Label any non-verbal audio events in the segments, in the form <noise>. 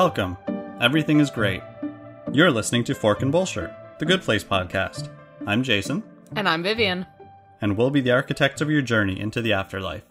Welcome. Everything is great. You're listening to Forkin' Bullshirt, the Good Place podcast. I'm Jason, And I'm Vivienne. and we'll be the architects of your journey into the afterlife.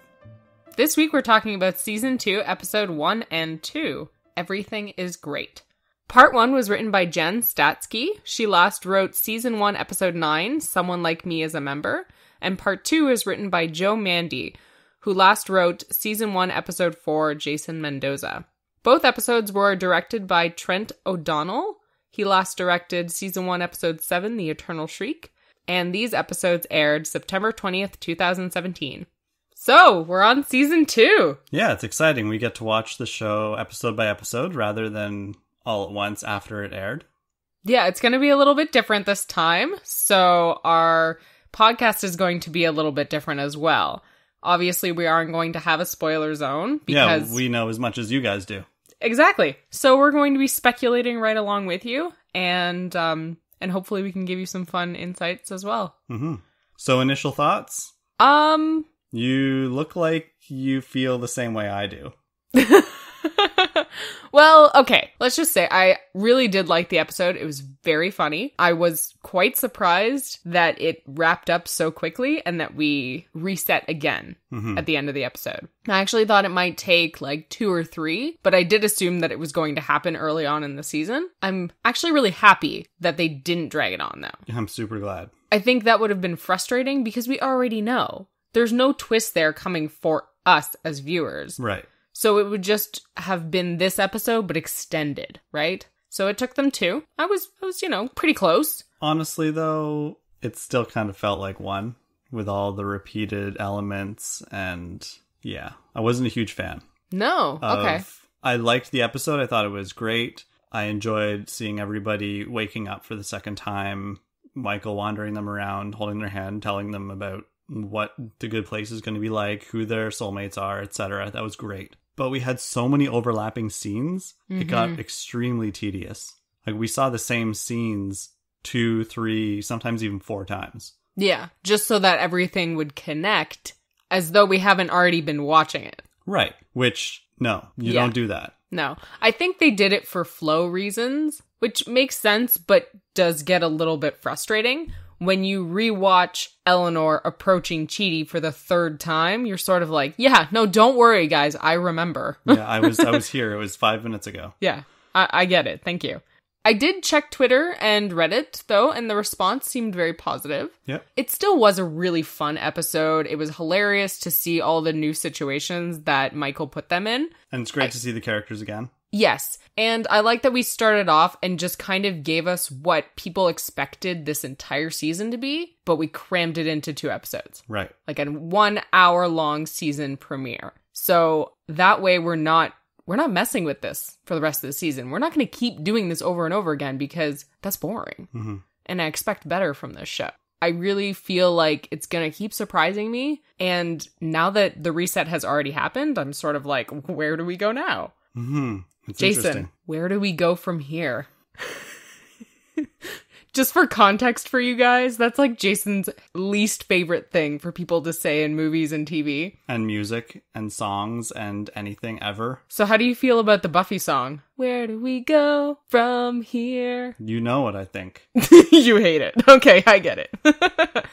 This week we're talking about season 2, episode 1 and 2. Everything is great. Part 1 was written by Jen Statsky. She last wrote season 1, episode 9, Someone Like Me as a Member. And part 2 is written by Joe Mande, who last wrote season 1, episode 4, Jason Mendoza. Both episodes were directed by Trent O'Donnell. He last directed season 1, episode 7, The Eternal Shriek. And these episodes aired September 20th, 2017. So, we're on season 2. Yeah, it's exciting. We get to watch the show episode by episode rather than all at once after it aired. Yeah, it's going to be a little bit different this time. So, our podcast is going to be a little bit different as well. Obviously, we aren't going to have a spoiler zone because yeah, we know as much as you guys do. Exactly. So, we're going to be speculating right along with you and um and hopefully we can give you some fun insights as well. hmm So, initial thoughts? Um You look like you feel the same way I do. <laughs> well, okay. Let's just say I really did like the episode. It was very funny. I was quite surprised that it wrapped up so quickly and that we reset again Mhm. at the end of the episode. I actually thought it might take like two or three, but I did assume that it was going to happen early on in the season. I'm actually really happy that they didn't drag it on though. I'm super glad. I think that would have been frustrating because we already know. There's no twist there coming for us as viewers. Right. So it would just have been this episode but extended, right? So it took them two. I was I was, you know, pretty close. Honestly, though, it still kind of felt like one with all the repeated elements. And yeah, I wasn't a huge fan. No. of- okay. I liked the episode. I thought it was great. I enjoyed seeing everybody waking up for the second time, Michael wandering them around, holding their hand, telling them about what the good place is going to be like, who their soulmates are, etc. That was great. But we had so many overlapping scenes, it got mm-hmm. extremely tedious. Like we saw the same scenes two, three, sometimes even four times. Yeah, just so that everything would connect as though we haven't already been watching it. Right. Which, no, you Yeah. don't do that. No. I think they did it for flow reasons, which makes sense but does get a little bit frustrating. When you rewatch Eleanor approaching Chidi for the third time, you're sort of like, yeah, no, don't worry, guys. I remember. <laughs> Yeah, I was I was here. It was five minutes ago. <laughs> Yeah, I, I get it. Thank you. I did check Twitter and Reddit, though, and the response seemed very positive. Yep. It still was a really fun episode. It was hilarious to see all the new situations that Michael put them in. And it's great to see the characters again. Yes. And I like that we started off and just kind of gave us what people expected this entire season to be, but we crammed it into two episodes Right. like a one hour long season premiere. So that way we're not we're not messing with this for the rest of the season. We're not going to keep doing this over and over again because that's boring. hmm And I expect better from this show. I really feel like it's going to keep surprising me. And now that the reset has already happened, I'm sort of like, <laughs> where do we go now? hmm Jason, where do we go from here? Just for context for you guys, that's like Jason's least favorite thing for people to say in movies and TV. And music and songs and anything ever. So, how do you feel about the Buffy song? Where do we go from here? You know what I think. <laughs> you hate it. <laughs> Okay, I get it. <laughs>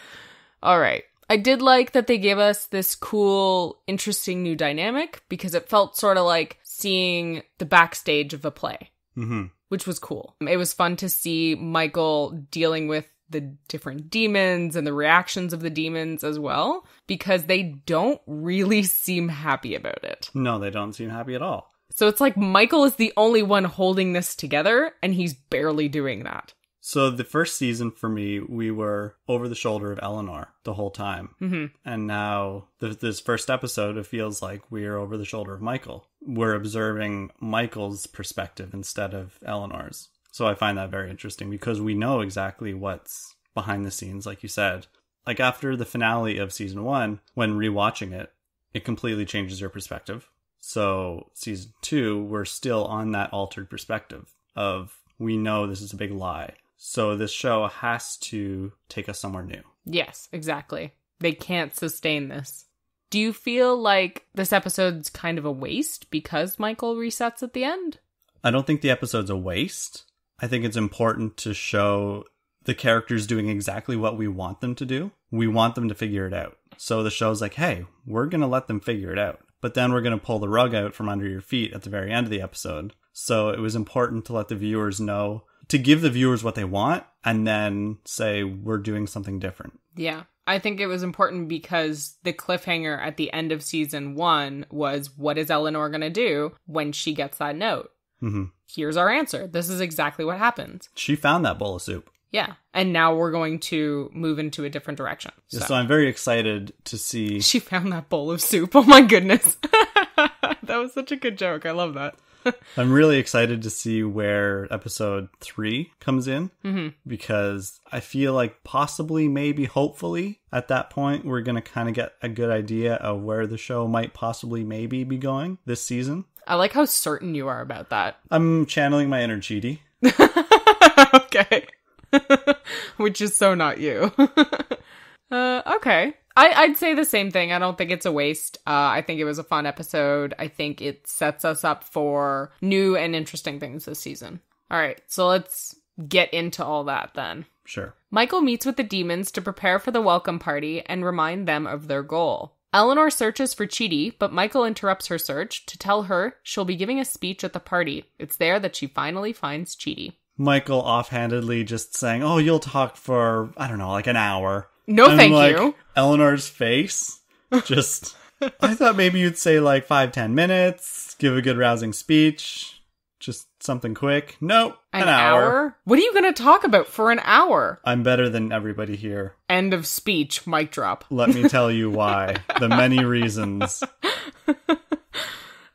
All right. I did like that they gave us this cool, interesting new dynamic because it felt sort of like seeing the backstage of a play. hmm which was cool. It was fun to see Michael dealing with the different demons and the reactions of the demons as well, because they don't really <laughs> seem happy about it. No, they don't seem happy at all. So it's like Michael is the only one holding this together, and he's barely doing that. So the first season for me, we were over the shoulder of Eleanor the whole time. hmm And now th- this first episode, it feels like we're over the shoulder of Michael. We're observing Michael's perspective instead of Eleanor's. So I find that very interesting because we know exactly what's behind the scenes, like you said. Like after the finale of season one, when rewatching it, it completely changes your perspective. So season two, we're still on that altered perspective of we know this is a big lie. So this show has to take us somewhere new. Yes, exactly. They can't sustain this. Do you feel like this episode's kind of a waste because Michael resets at the end? I don't think the episode's a waste. I think it's important to show the characters doing exactly what we want them to do. We want them to figure it out. So the show's like, hey, we're going to let them figure it out. But then we're going to pull the rug out from under your feet at the very end of the episode. So it was important to let the viewers know, to give the viewers what they want, and then say, we're doing something different. Yeah. I think it was important because the cliffhanger at the end of season one was what is Eleanor going to do when she gets that note? hmm Here's our answer. This is exactly what happens. She found that bowl of soup. Yeah. And now we're going to move into a different direction. So. So. so I'm very excited to see. <laughs> She found that bowl of soup. Oh my goodness. <laughs> that was such a good joke. I love that. <laughs> I'm really excited to see where episode three comes in because I feel like possibly, maybe, hopefully, at that point, we're going to kind of get a good idea of where the show might possibly, maybe be going this season. I like how certain you are about that. <laughs> I'm channeling my inner Chidi. okay. <laughs> Which is so not you. uh, okay. I, I'd say the same thing. I don't think it's a waste. Uh, I think it was a fun episode. I think it sets us up for new and interesting things this season. All right, so let's get into all that then. Sure. Michael meets with the demons to prepare for the welcome party and remind them of their goal. Eleanor searches for Chidi, but Michael interrupts her search to tell her she'll be giving a speech at the party. It's there that she finally finds Chidi. Michael offhandedly just saying, Oh, you'll talk for, I don't know, like an hour. No, And, thank like, you. Eleanor's face just. <laughs> I thought maybe you'd say like five, ten minutes, give a good rousing speech, just something quick. Nope, An, hour? What are you going to talk about for an hour? I'm better than everybody here. End of speech. Mic drop. Let me tell you <laughs> why. the many reasons. <laughs>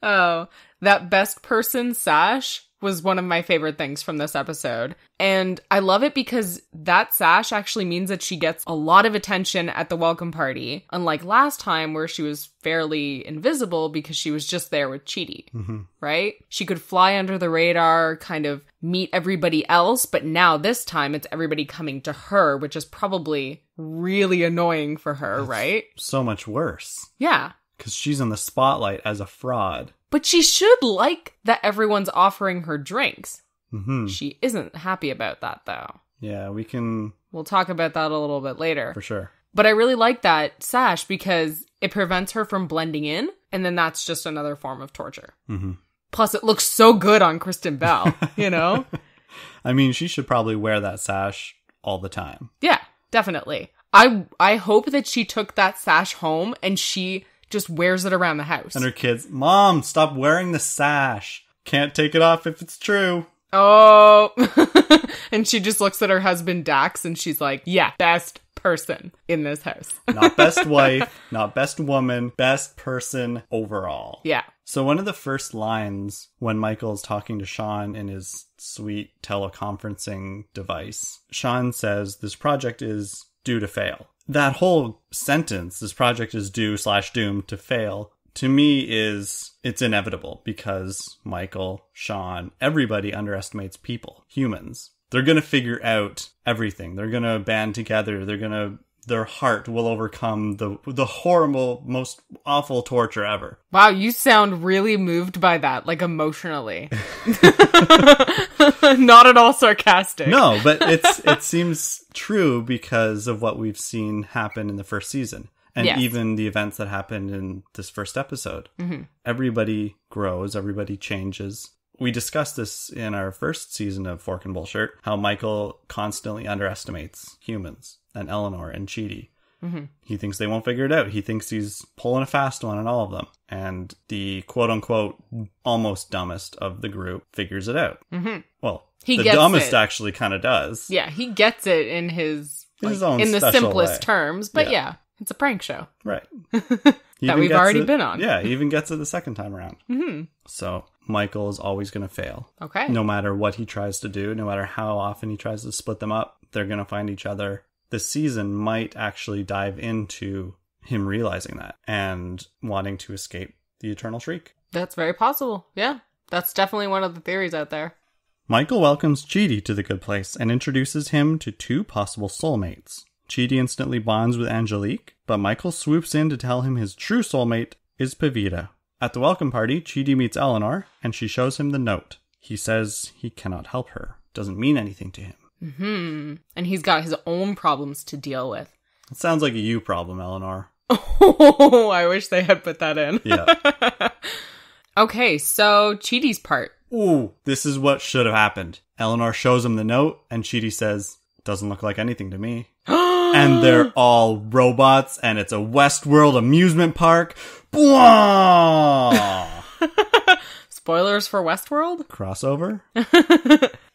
Oh, that best person sash was one of my favorite things from this episode. And I love it because that sash actually means that she gets a lot of attention at the welcome party, unlike last time where she was fairly invisible because she was just there with Chidi, mm-hmm. right? She could fly under the radar, kind of meet everybody else, but now this time it's everybody coming to her, which is probably really annoying for her, right? So much worse. Yeah. Because she's in the spotlight as a fraud. But she should like that everyone's offering her drinks. hmm She isn't happy about that though. Yeah, we can, We'll talk about that a little bit later. for sure. But I really like that sash because it prevents her from blending in, and then that's just another form of torture. hmm Plus, it looks so good on Kristen Bell, <laughs> you know? I mean, she should probably wear that sash all the time. yeah, definitely. I I hope that she took that sash home and she just wears it around the house. And her kids, Mom, stop wearing the sash. Can't take it off if it's true. Oh. <laughs> and she just looks at her husband Dax and she's like, "Yeah, best person in this house." Not best <laughs> wife, not best woman, best person overall. yeah. So one of the first lines when Michael's talking to Shawn in his sweet teleconferencing device, Shawn says this project is due to fail. That whole sentence, this project is due slash doomed to fail, to me is it's inevitable because Michael, Shawn, everybody underestimates people, humans. They're gonna figure out everything. They're gonna band together. They're gonna their heart will overcome the the horrible, most awful torture ever. Wow, you sound really moved by that, like emotionally. <laughs> Not at all sarcastic. No, but it's it seems true because of what we've seen happen in the first season. And Yes. even the events that happened in this first episode. Mm-hmm. Everybody grows, everybody changes. We discussed this in our first season of Forkin' Bullshirt, how Michael constantly underestimates humans and Eleanor and Chidi. He thinks they won't figure it out. He thinks he's pulling a fast one on all of them. And the quote unquote almost dumbest of the group figures it out. Mm-hmm. Well, He the gets dumbest it. actually kind of does. Yeah, he gets it in his, In his like, in the simplest way. terms, but Yeah. yeah. it's a prank show. Right. <laughs> That we've already it- been on. Yeah, he even gets it the second time around. Mm-hmm. So Michael is always going to fail. Okay. No matter what he tries to do, no matter how often he tries to split them up, they're going to find each other. The season might actually dive into him realizing that and wanting to escape the Eternal Shriek. That's very possible. Yeah. That's definitely one of the theories out there. Michael welcomes Chidi to the good place and introduces him to two possible soulmates. Chidi instantly bonds with Angelique, but Michael swoops in to tell him his true soulmate is Pavita. At the welcome party, Chidi meets Eleanor, and she shows him the note. He says he cannot help her. Doesn't mean anything to him. Hmm. And he's got his own problems to deal with. <laughs> It sounds like a you problem, Eleanor. Oh, I wish they had put that in. <laughs> Yeah. Okay, so Chidi's part. Ooh, this is what should have happened. Eleanor shows him the note, and Chidi says, Doesn't look like anything to me. <gasps> and they're all robots, and it's a Westworld amusement park. Blah! <laughs> Spoilers for Westworld? Crossover?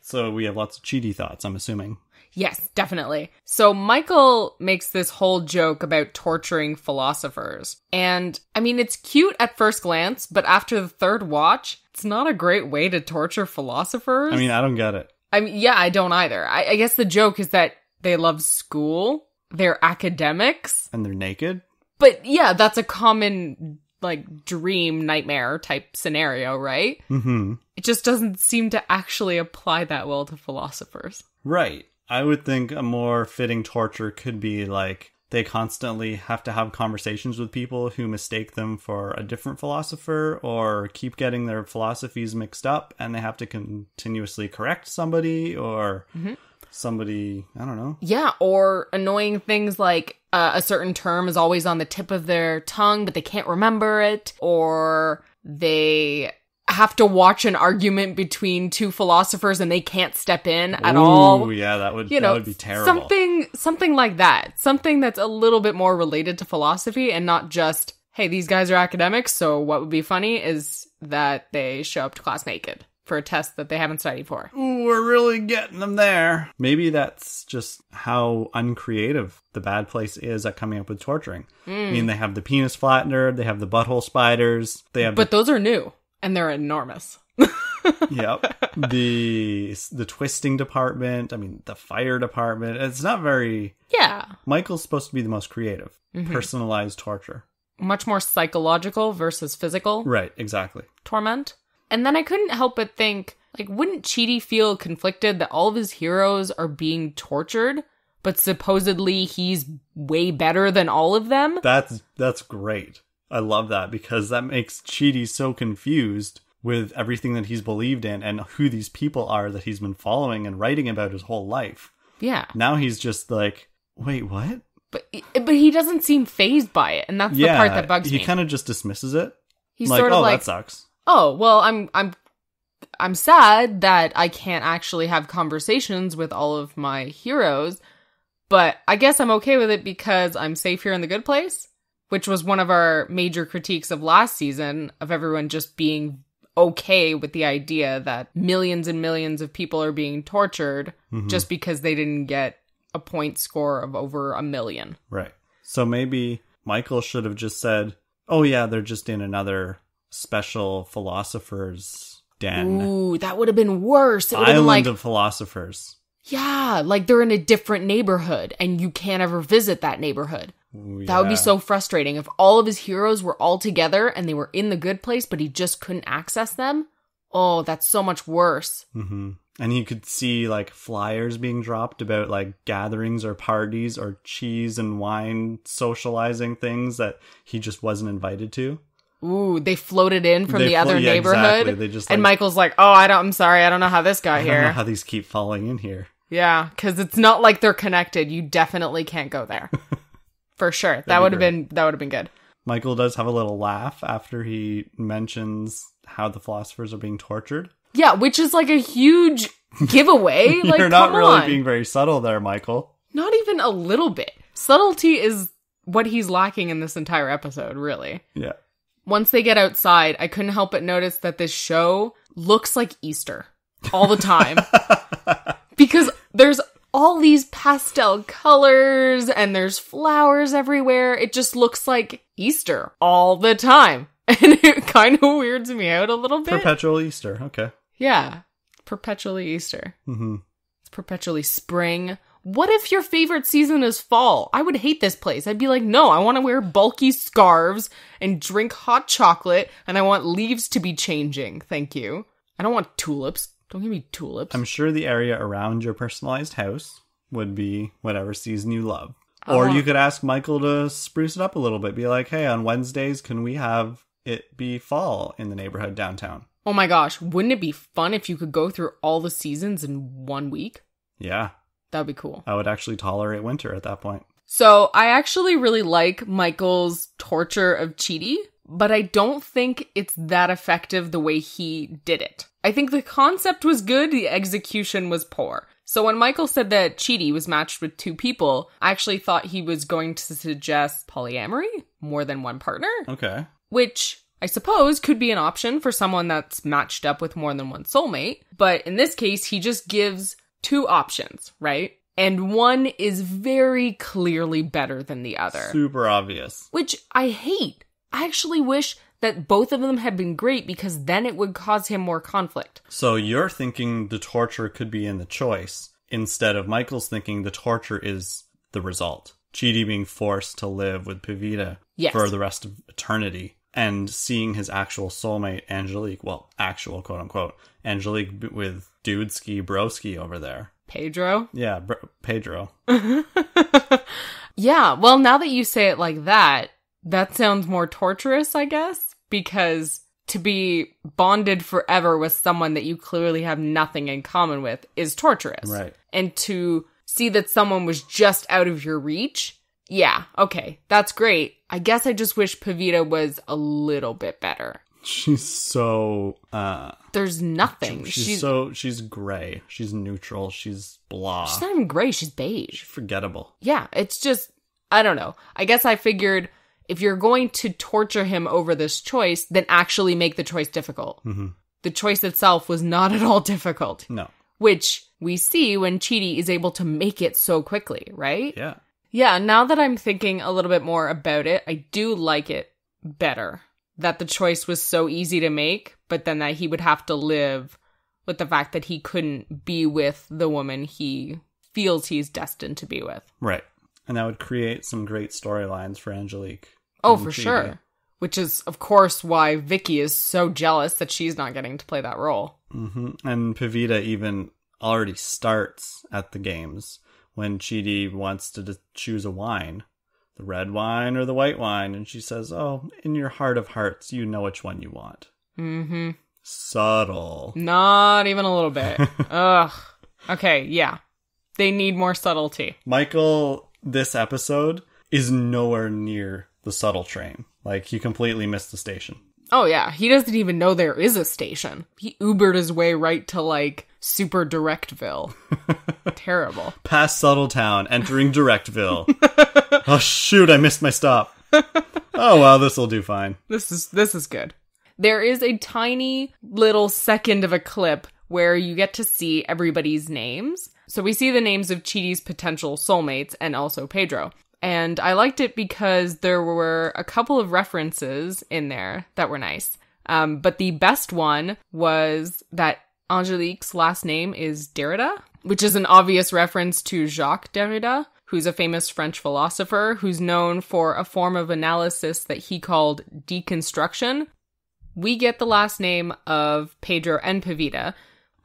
So we have lots of Chidi thoughts, I'm assuming. Yes, definitely. So Michael makes this whole joke about torturing philosophers. And I mean, it's cute at first glance, but after the third watch, it's not a great way to torture philosophers. I mean, I don't get it. I mean, yeah, I don't either. I, I guess the joke is that they love school, they're academics, And they're naked? but yeah, that's a common like dream nightmare type scenario, right? Mm hmm. It just doesn't seem to actually apply that well to philosophers. Right. I would think a more fitting torture could be like they constantly have to have conversations with people who mistake them for a different philosopher or keep getting their philosophies mixed up and they have to continuously correct somebody or somebody, I don't know. Yeah, or annoying things like uh, a certain term is always on the tip of their tongue, but they can't remember it, or they have to watch an argument between two philosophers and they can't step in at all. Ooh, yeah, that would You that know, would be terrible. something something like that. Something that's a little bit more related to philosophy and not just, hey, these guys are academics, so what would be funny is that they show up to class naked for a test that they haven't studied for. Ooh, we're really getting them there. Maybe that's just how uncreative the bad place is at coming up with torturing. I Hmm. mean, they have the penis flattener, they have the butthole spiders, they have But those are new and they're enormous. the, <laughs> yep, the the twisting department. I mean, the fire department. It's not very. Yeah. Michael's supposed to be the most creative, Mm-hmm. personalized torture. much more psychological versus physical Right, exactly. torment. And then I couldn't help but think, like, wouldn't Chidi feel conflicted that all of his heroes are being tortured, but supposedly he's way better than all of them? That's that's great. I love that because that makes Chidi so confused with everything that he's believed in and who these people are that he's been following and writing about his whole life. Yeah. Now he's just like, wait, what? But but he doesn't seem phased by it, and that's the part that bugs he me. He kind of just dismisses it. He's like, sort of oh, like, that sucks. Oh well i'm i'm i'm sad that i can't actually have conversations with all of my heroes but i guess i'm okay with it because i'm safe here in the good place which was one of our major critiques of last season of everyone just being okay with the idea that millions and millions of people are being tortured Mm-hmm. just because they didn't get a point score of over a million Right. So maybe Michael should have just said, "Oh yeah, they're just in another special philosophers den, ooh that would have been worse it would island been like of philosophers." Yeah, like they're in a different neighborhood and you can't ever visit that neighborhood. Ooh, That would be so frustrating if all of his heroes were all together and they were in the good place, but he just couldn't access them. Oh, that's so much worse. hmm And you could see like flyers being dropped about like gatherings or parties or cheese and wine socializing things that he just wasn't invited to. Ooh, they floated in from They the flo- other yeah, neighborhood. exactly. They just, and Michael's like, "Oh, I don't I'm sorry. I don't know how this got here. I don't know here." how these keep falling in here. yeah, cuz it's not like they're connected. You definitely can't go there. <laughs> For sure. That would have been that would have been good. Michael does have a little laugh after he mentions how the philosophers are being tortured. Yeah, which is like a huge <laughs> giveaway. like You're not really on. being very subtle there, Michael. Not even a little bit. Subtlety is what he's lacking in this entire episode, really. Yeah. Once they get outside, I couldn't help but notice that this show looks like Easter all the time. <laughs> because there's all these pastel colors and there's flowers everywhere. It just looks like Easter all the time. <laughs> And it kind of weirds me out a little bit. Perpetual Easter. Okay. yeah. Perpetually Easter. hmm It's perpetually spring. What if your favorite season is fall? I would hate this place. I'd be like, no, I want to wear bulky scarves and drink hot chocolate, and I want leaves to be changing. Thank you. I don't want tulips. Don't give me tulips. I'm sure the area around your personalized house would be whatever season you love. Or Oh. you could ask Michael to spruce it up a little bit. Be like, hey, on Wednesdays, can we have it be fall in the neighborhood downtown? Oh my gosh, wouldn't it be fun if you could go through all the seasons in one week? Yeah, That'd be cool. I would actually tolerate winter at that point. So I actually really like Michael's torture of Chidi, but I don't think it's that effective the way he did it. I think the concept was good, the execution was poor. So when Michael said that Chidi was matched with two people, I actually thought he was going to suggest polyamory, more than one partner, Okay. which I suppose could be an option for someone that's matched up with more than one soulmate. But in this case, he just gives two options, right? And one is very clearly better than the other, Super obvious. which I hate. I actually wish that both of them had been great because then it would cause him more conflict. So you're thinking the torture could be in the choice instead of Michael's thinking the torture is the result. Chidi being forced to live with Pavita Yes. for the rest of eternity and seeing his actual soulmate Angelique, well, actual quote unquote, Angelique b- with Dudeski Broski over there. Pedro? Yeah, Br- Pedro. <laughs> Yeah, well, now that you say it like that, that sounds more torturous, I guess, because to be bonded forever with someone that you clearly have nothing in common with is torturous. Right. And to see that someone was just out of your reach, yeah, okay, that's great. I guess I just wish Pavita was a little bit better. She's so uh There's nothing. she's, She's, so she's gray. She's neutral. She's blah. she's not even gray, she's beige. forgettable. Yeah, it's just, I don't know. I guess I figured if you're going to torture him over this choice, then actually make the choice difficult. hmm The choice itself was not at all <laughs> difficult, No. which we see when Chidi is able to make it so quickly, right? Yeah. Yeah, now that I'm thinking a little bit more about it, I do like it better. That the choice was so easy to make, but then that he would have to live with the fact that he couldn't be with the woman he feels he's destined to be with. Right. And that would create some great storylines for Angelique. Oh, for sure. Which is, of course, why Vicky is so jealous that she's not getting to play that role. hmm And Pavita even already starts at the games when Chidi wants to d- choose a wine, the red wine or the white wine, and she says, "Oh, in your heart of hearts, you know which one you want." Mm-hmm. Subtle. Not even a little bit. <laughs> Ugh. Okay, yeah. They need more subtlety. Michael, this episode is nowhere near the subtle train. Like he completely missed the station. Oh yeah, he doesn't even know there is a station. He Ubered his way right to like Super Directville. <laughs> Terrible. Past Subtle Town, entering Directville. <laughs> oh shoot, I missed my stop. <laughs> Oh well, this will do fine. This is this is good. There is a tiny little second of a clip where you get to see everybody's names. So we see the names of Chidi's potential soulmates and also Pedro. And I liked it because there were a couple of references in there that were nice. Um, but the best one was that Angelique's last name is Derrida, which is an obvious reference to Jacques Derrida, who's a famous French philosopher who's known for a form of analysis that he called deconstruction. We get the last name of Pedro and Pavita,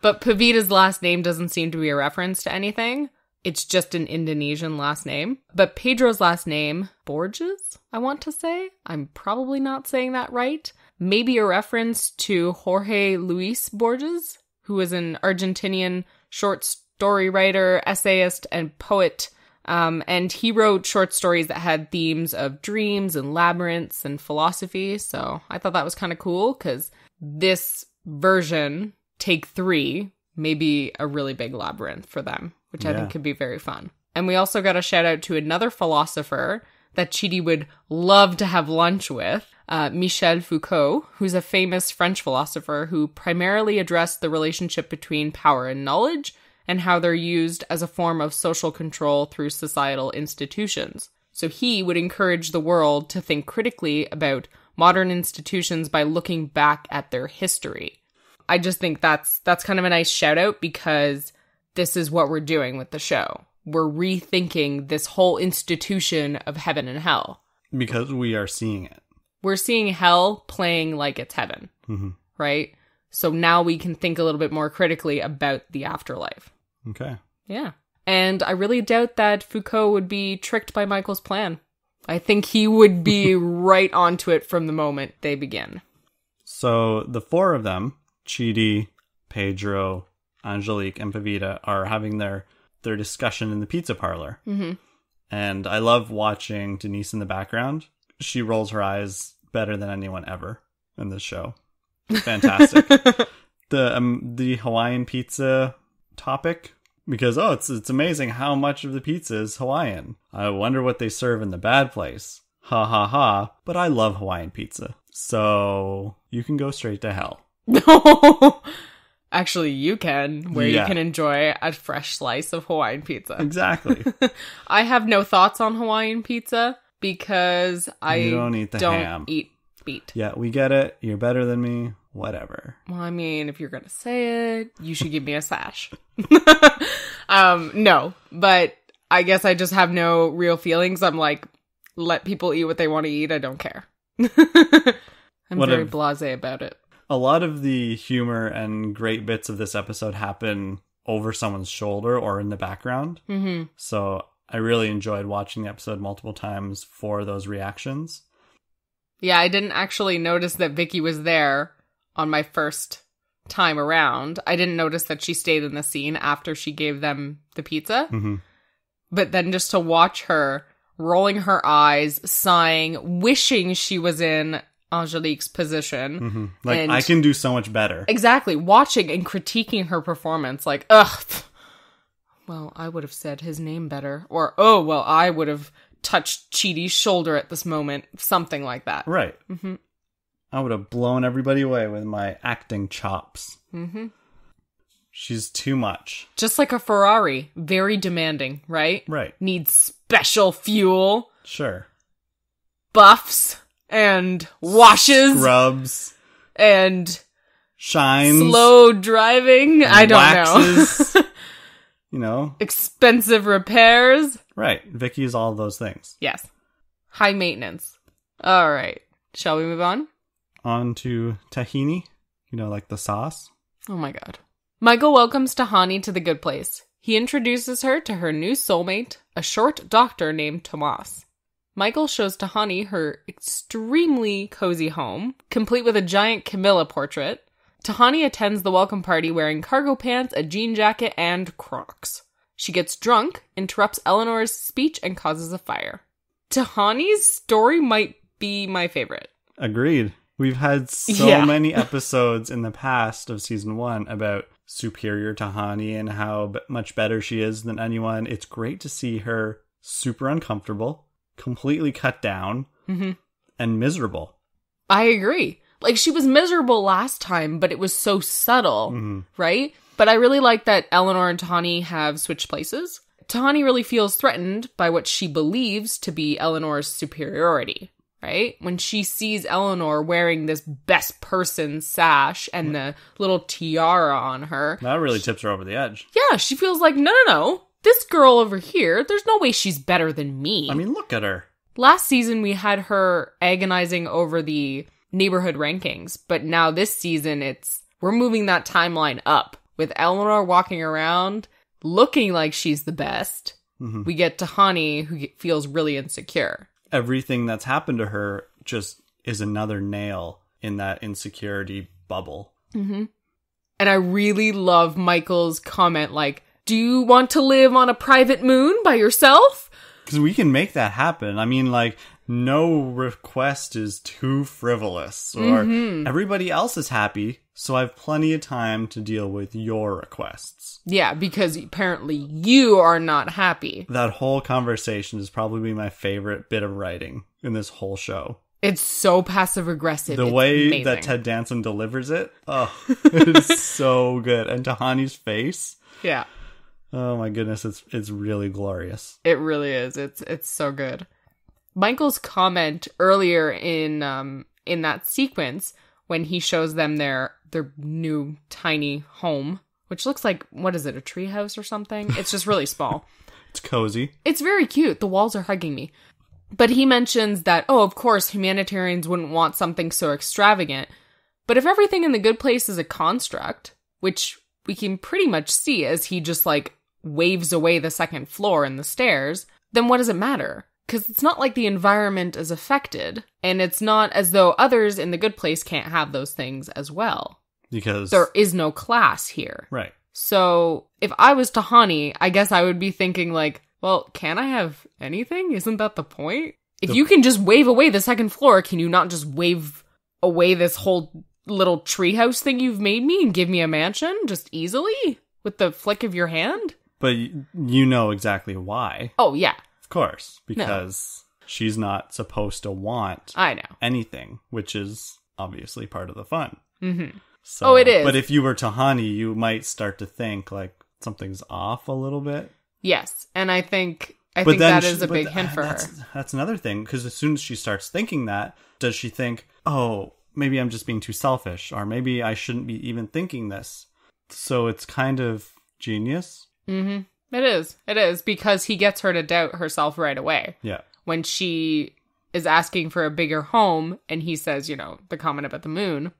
but Pavita's last name doesn't seem to be a reference to anything. It's just an Indonesian last name. But Pedro's last name, Borges, I want to say. I'm probably not saying that right. Maybe a reference to Jorge Luis Borges, who was an Argentinian short story writer, essayist, and poet. Um, and he wrote short stories that had themes of dreams and labyrinths and philosophy. So I thought that was kind of cool because this version, take three, may be a really big labyrinth for them, which I think could be very fun. And we also got a shout out to another philosopher that Chidi would love to have lunch with, uh, Michel Foucault, who's a famous French philosopher who primarily addressed the relationship between power and knowledge and how they're used as a form of social control through societal institutions. So he would encourage the world to think critically about modern institutions by looking back at their history. I just think that's that's kind of a nice shout out because this is what we're doing with the show. We're rethinking this whole institution of heaven and hell. Because we are seeing it. We're seeing hell playing like it's heaven, hmm right? So now we can think a little bit more critically about the afterlife. Okay. Yeah. And I really doubt that Foucault would be tricked by Michael's plan. I think he would be <laughs> right onto it from the moment they begin. So the four of them Chidi, Pedro, Angelique, and Pavita are having their their discussion in the pizza parlor. Mm-hmm. And I love watching Denise in the background. She rolls her eyes better than anyone ever in this show. Fantastic. <laughs> the um, the Hawaiian pizza topic because oh it's it's amazing how much of the pizza is Hawaiian. I wonder what they serve in the bad place. Ha ha ha. But I love Hawaiian pizza. So you can go straight to hell. No. <laughs> <laughs> Actually, you can, where Yeah. you can enjoy a fresh slice of Hawaiian pizza. Exactly. <laughs> I have no thoughts on Hawaiian pizza because I You don't eat the don't ham. eat meat. yeah, we get it. You're better than me. Whatever. Well, I mean, if you're gonna say it, you should give me a sash. <laughs> um, no, but I guess I just have no real feelings. I'm like, let people eat what they want to eat. I don't care. <laughs> I'm What very if- blasé about it. A lot of the humor and great bits of this episode happen over someone's shoulder or in the background. hmm So I really enjoyed watching the episode multiple times for those reactions. Yeah, I didn't actually notice that Vicky was there on my first time around. I didn't notice that she stayed in the scene after she gave them the pizza. hmm But then just to watch her rolling her eyes, sighing, wishing she was in Angelique's position. hmm Like And- I can do so much better. Exactly, watching and critiquing her performance like, ugh. Well, I would have said his name better. Or, oh, well, I would have touched Chidi's shoulder at this moment. Something like that. Right. hmm I would have blown everybody away with my acting chops. hmm She's too much. Just like a Ferrari, very demanding, right? Right. Needs special fuel, Sure. buffs, and washes, Scrubs, and shines, slow driving. I don't waxes. know. <laughs> you know. Expensive repairs. Right. Vicky is all those things. Yes. High maintenance. All right. Shall we move on? On to tahini. You know, like the sauce. Oh my god. Michael welcomes Tahani to the good place. He introduces her to her new soulmate, a short doctor named Tomas. Michael shows Tahani her extremely cozy home, complete with a giant Kamilah portrait. Tahani attends the welcome party wearing cargo pants, a jean jacket, and Crocs. She gets drunk, interrupts Eleanor's speech, and causes a fire. Tahani's story might be my favorite. Agreed. We've had so Yeah. <laughs> many episodes in the past of season one about superior Tahani and how much better she is than anyone. It's great to see her super uncomfortable, completely cut down, hmm and miserable. I agree. Like she was miserable last time, but it was so subtle, Mhm. right? But I really like that Eleanor and Tahani have switched places. Tahani really feels threatened by what she believes to be Eleanor's superiority, right? When she sees Eleanor wearing this best person sash and the little tiara on her, That really tips her over the edge. yeah, she feels like, no, no, no. This girl over here, there's no way she's better than me. I mean, look at her. Last season, we had her agonizing over the neighborhood rankings, but now this season, it's we're moving that timeline up with Eleanor walking around looking like she's the best. Mhm. We get Tahani, who feels really insecure. Everything that's happened to her just is another nail in that insecurity bubble. Mm-hmm. And I really love Michael's comment, like, "Do you want to live on a private moon by yourself?" Because we can make that happen. I mean, like, no request is too frivolous, or Mhm. everybody else is happy, so I have plenty of time to deal with your requests. Yeah, because apparently you are not happy. That whole conversation is probably my favorite bit of writing in this whole show. It's so passive aggressive. The It's way amazing. that Ted Danson delivers it, oh, <laughs> it's so good. And Tahani's face, yeah. Oh my goodness, it's it's really glorious. It really is. It's it's so good. Michael's comment earlier in um in that sequence when he shows them their their new tiny home, which looks like what is it, a treehouse or something? It's just really small. <laughs> It's cozy. It's very cute. The walls are hugging me. But he mentions that, oh, of course, humanitarians wouldn't want something so extravagant. But if everything in the good place is a construct, which we can pretty much see as he just like waves away the second floor and the stairs, then what does it matter? Because it's not like the environment is affected, and it's not as though others in the good place can't have those things as well. because there is no class here. right. So if I was Tahani, I guess I would be thinking like, well, can I have anything? Isn't that the point? If The- you can just wave away the second floor, can you not just wave away this whole little treehouse thing you've made me and give me a mansion just easily with the flick of your hand? But you know exactly why, Oh yeah, of course, because she's not supposed to want I know. anything, which is obviously part of the fun. hmm So, Oh, it is. But if you were Tahani, you might start to think like something's off a little bit. Yes, and I think I but think that she- is a big hint for her. that's, That's another thing because as soon as she starts thinking that, does she think, "Oh, maybe I'm just being too selfish, or maybe I shouldn't be even thinking this"? So it's kind of genius. Hmm It is. It is because he gets her to doubt herself right away. Yeah. when she is asking for a bigger home and he says, you know, the comment about the moon,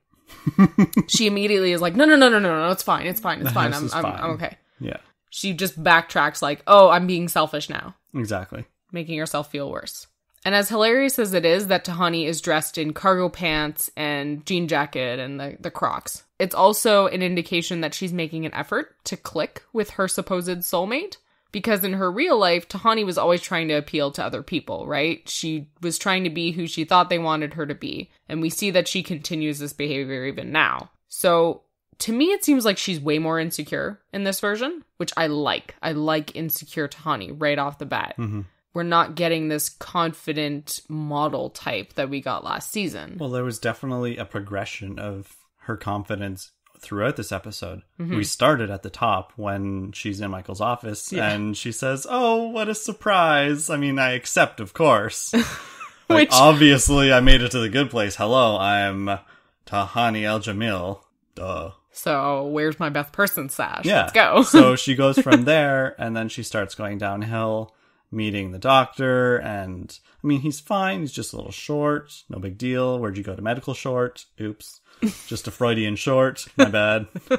<laughs> she immediately is like, no, no, no, no, no, no, it's fine, it's fine, it's fine, I'm, I'm, fine. I'm okay. Yeah. She just backtracks like, oh, I'm being selfish now, Exactly. making herself feel worse. And as hilarious as it is that Tahani is dressed in cargo pants and jean jacket and the, the Crocs, it's also an indication that she's making an effort to click with her supposed soulmate. Because in her real life, Tahani was always trying to appeal to other people, right? She was trying to be who she thought they wanted her to be. And we see that she continues this behavior even now. So to me, it seems like she's way more insecure in this version, which I like. I like insecure Tahani right off the bat hmm we're not getting this confident model type that we got last season. Well, there was definitely a progression of her confidence throughout this episode. Mm-hmm. We started at the top when she's in Michael's office Yeah. and she says, "Oh, what a surprise!" I mean, I accept, of course. <laughs> like, Which- obviously, I made it to the good place. Hello, I'm Tahani Al-Jamil. Duh. So where's my best person sash? Yeah. Let's go. <laughs> so <laughs> she goes from there, and then she starts going downhill, meeting the doctor. And I mean, he's fine. He's just a little short. No big deal. Where'd you go to medical short? Oops. <laughs> just a Freudian short. My bad. <laughs>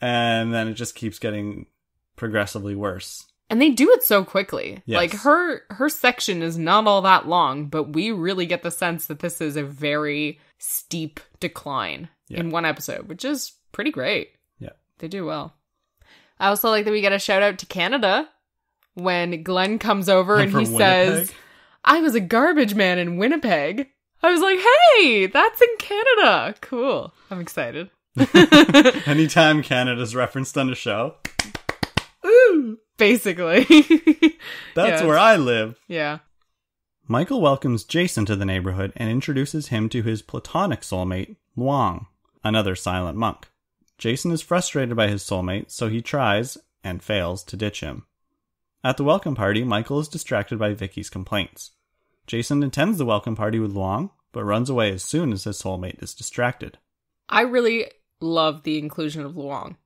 and then it just keeps getting progressively worse. and they do it so quickly. Yes. Like her her section is not all that long, but we really get the sense that this is a very steep decline Yeah. in one episode, which is pretty great. Yeah. They do well. I also like that we get a shout out to Canada when Glenn comes over and he From says, I was a garbage man in Winnipeg. I was like, hey, that's in Canada. Cool. I'm excited. <laughs> Anytime Canada's referenced on a show, ooh, Basically. <laughs> that's Yeah, where I live. yeah. Michael welcomes Jason to the neighborhood and introduces him to his platonic soulmate, Luang, another silent monk. Jason is frustrated by his soulmate, so he tries, and fails, to ditch him. At the welcome party, Michael is distracted by Vicky's complaints. Jason attends the welcome party with Luang, but runs away as soon as his soulmate is distracted. I really love the inclusion of Luong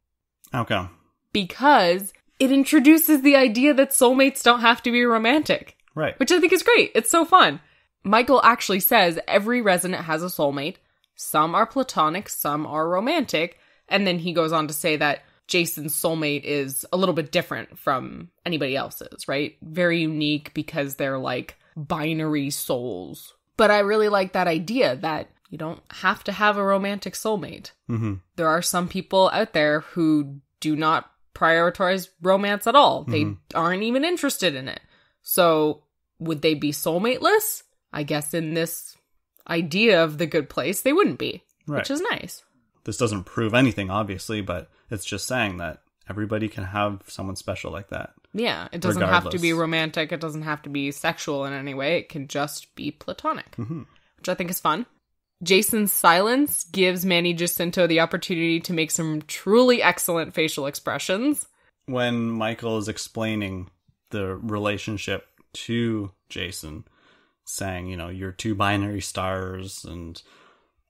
How come? because it introduces the idea that soulmates don't have to be romantic, Right. which I think is great. It's so fun. Michael actually says every resident has a soulmate. Some are platonic, some are romantic. And then he goes on to say that Jason's soulmate is a little bit different from anybody else's, right? Very unique because they're like binary souls. But I really like that idea that you don't have to have a romantic soulmate. hmm There are some people out there who do not prioritize romance at all. They aren't even interested in it. So, would they be soulmateless? I guess in this idea of the good place, they wouldn't be, Right. which is nice. This doesn't prove anything, obviously, but it's just saying that everybody can have someone special like that. Yeah, it doesn't have to be romantic. It doesn't have to be sexual in any way. It can just be platonic, hmm which I think is fun. Jason's silence gives Manny Jacinto the opportunity to make some truly excellent facial expressions. when Michael is explaining the relationship to Jason, saying, you know, you're two binary stars and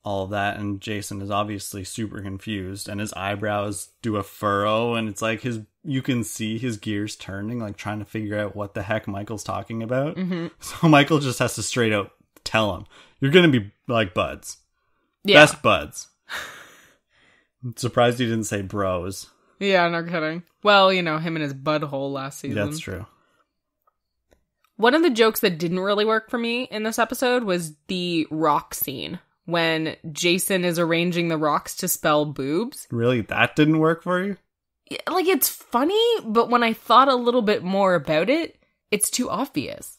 all of that, and Jason is obviously super confused, and his eyebrows do a furrow, and it's like his you can see his gears turning, like trying to figure out what the heck Michael's talking about. hmm <laughs> So Michael just has to straight out tell him, "You're gonna be like buds, Yeah. best buds." I'm <laughs> surprised he didn't say bros. Yeah, no kidding. Well, you know, him and his bud hole last season. That's true. One of the jokes that didn't really work for me in this episode was the rock scene when Jason is arranging the rocks to spell boobs. Really, that didn't work for you? Like, it's funny, but when I thought a little bit more about it, it's too obvious.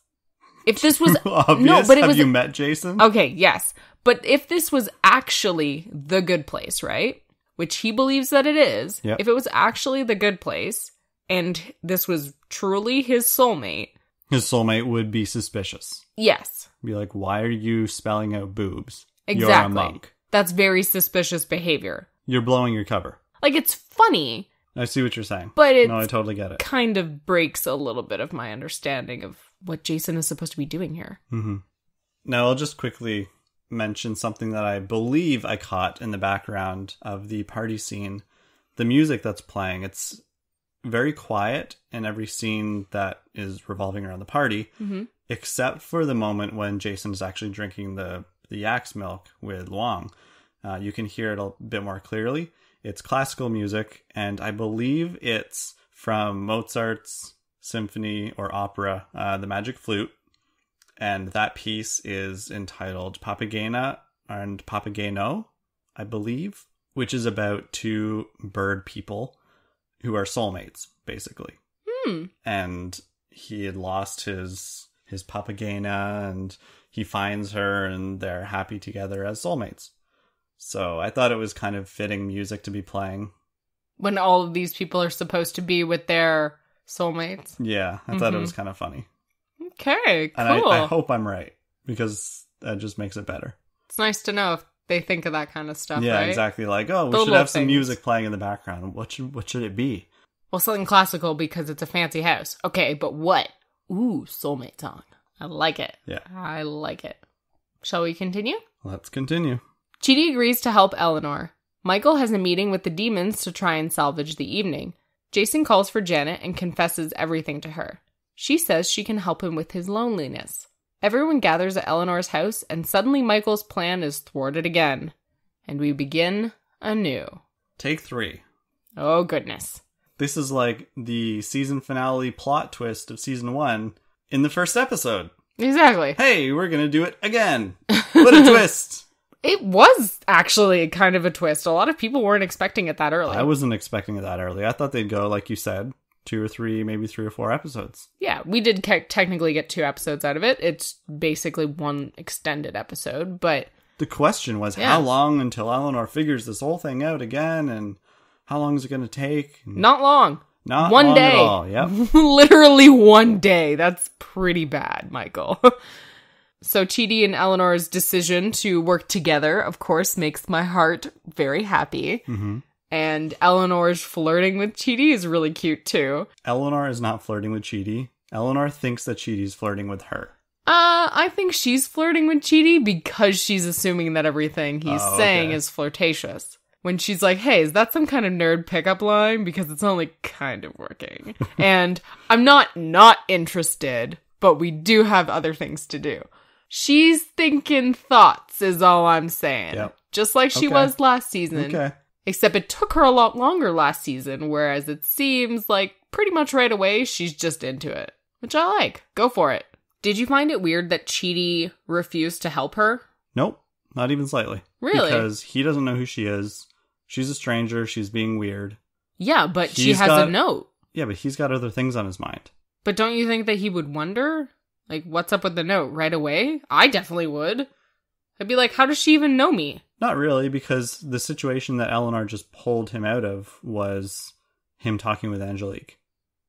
If this was. <laughs> Obvious. but it Have was- you met Jason? Okay, yes. But if this was actually the good place, right? Which he believes that it is. Yep. If it was actually the good place and this was truly his soulmate, His soulmate would be suspicious. yes. Be like, why are you spelling out boobs? Exactly. That's very suspicious behavior. You're blowing your cover. Like it's funny, I see what you're saying. but it no, I totally get it. kind of breaks a little bit of my understanding of what Jason is supposed to be doing here. hmm Now, I'll just quickly mention something that I believe I caught in the background of the party scene. The music that's playing, it's very quiet in every scene that is revolving around the party, Mm-hmm. except for the moment when Jason is actually drinking the, the yak's milk with Luang. Uh, you can hear it a bit more clearly. It's classical music, and I believe it's from Mozart's symphony or opera, uh, The Magic Flute and that piece is entitled Papagena and Papageno, I believe, which is about two bird people who are soulmates, basically. Hmm. And he had lost his his Papagena, and he finds her, and they're happy together as soulmates. So I thought it was kind of fitting music to be playing. When all of these people are supposed to be with their soulmates. Yeah, I thought it was mm-hmm. kind of funny, Okay, and I, cool. I hope I'm right because that just makes it better. it's nice to know if they think of that kind of stuff, yeah, right? exactly. Like, oh, we The should have some things. music playing in the background. What should what should it be? Well, something classical because it's a fancy house. Okay, but what? Ooh, soulmate song. I like it. Yeah. I like it. Shall we continue? Let's continue. Chidi agrees to help Eleanor. Michael has a meeting with the demons to try and salvage the evening. Jason calls for Janet and confesses everything to her. She says she can help him with his loneliness. Everyone gathers at Eleanor's house, and suddenly Michael's plan is thwarted again. And we begin anew. Take three. Oh, goodness. This is like the season finale plot twist of season one in the first episode. Exactly. Hey, we're gonna do it again. <laughs> What a twist! It was actually kind of a twist. A lot of people weren't expecting it that early. I wasn't expecting it that early. I thought they'd go, like you said, two or three, maybe three or four episodes. yeah, we did ca- technically get two episodes out of it. It's basically one extended episode, but The question was Yeah. how long until Eleanor figures this whole thing out again, and how long is it gonna take? not long. Not one day. Yep. <laughs> Literally one day. That's pretty bad, Michael. <laughs> so Chidi and Eleanor's decision to work together, of course, makes my heart very happy. hmm And Eleanor's flirting with Chidi is really cute too. Eleanor is not flirting with Chidi. Eleanor thinks that Chidi's flirting with her. Uh, I think she's flirting with Chidi because she's assuming that everything he's Oh, saying is flirtatious. When she's like, hey, is that some kind of nerd pickup line? Because it's only kind of working. <laughs> and I'm not not interested, but we do have other things to do. She's thinking thoughts, is all I'm saying. Yep. Just like she Okay. was last season. Okay. Except it took her a lot longer last season, whereas it seems like pretty much right away she's just into it. Which I like. Go for it. Did you find it weird that Chidi refused to help her? Nope. Not even slightly. Really? Because he doesn't know who she is. She's a stranger. She's being weird. Yeah, but she has got- a note. Yeah, but he's got other things on his mind. But don't you think that he would wonder? Like, what's up with the note right away? I definitely would. I'd be like, how does she even know me? Not really, because the situation that Eleanor just pulled him out of was him talking with Angelique.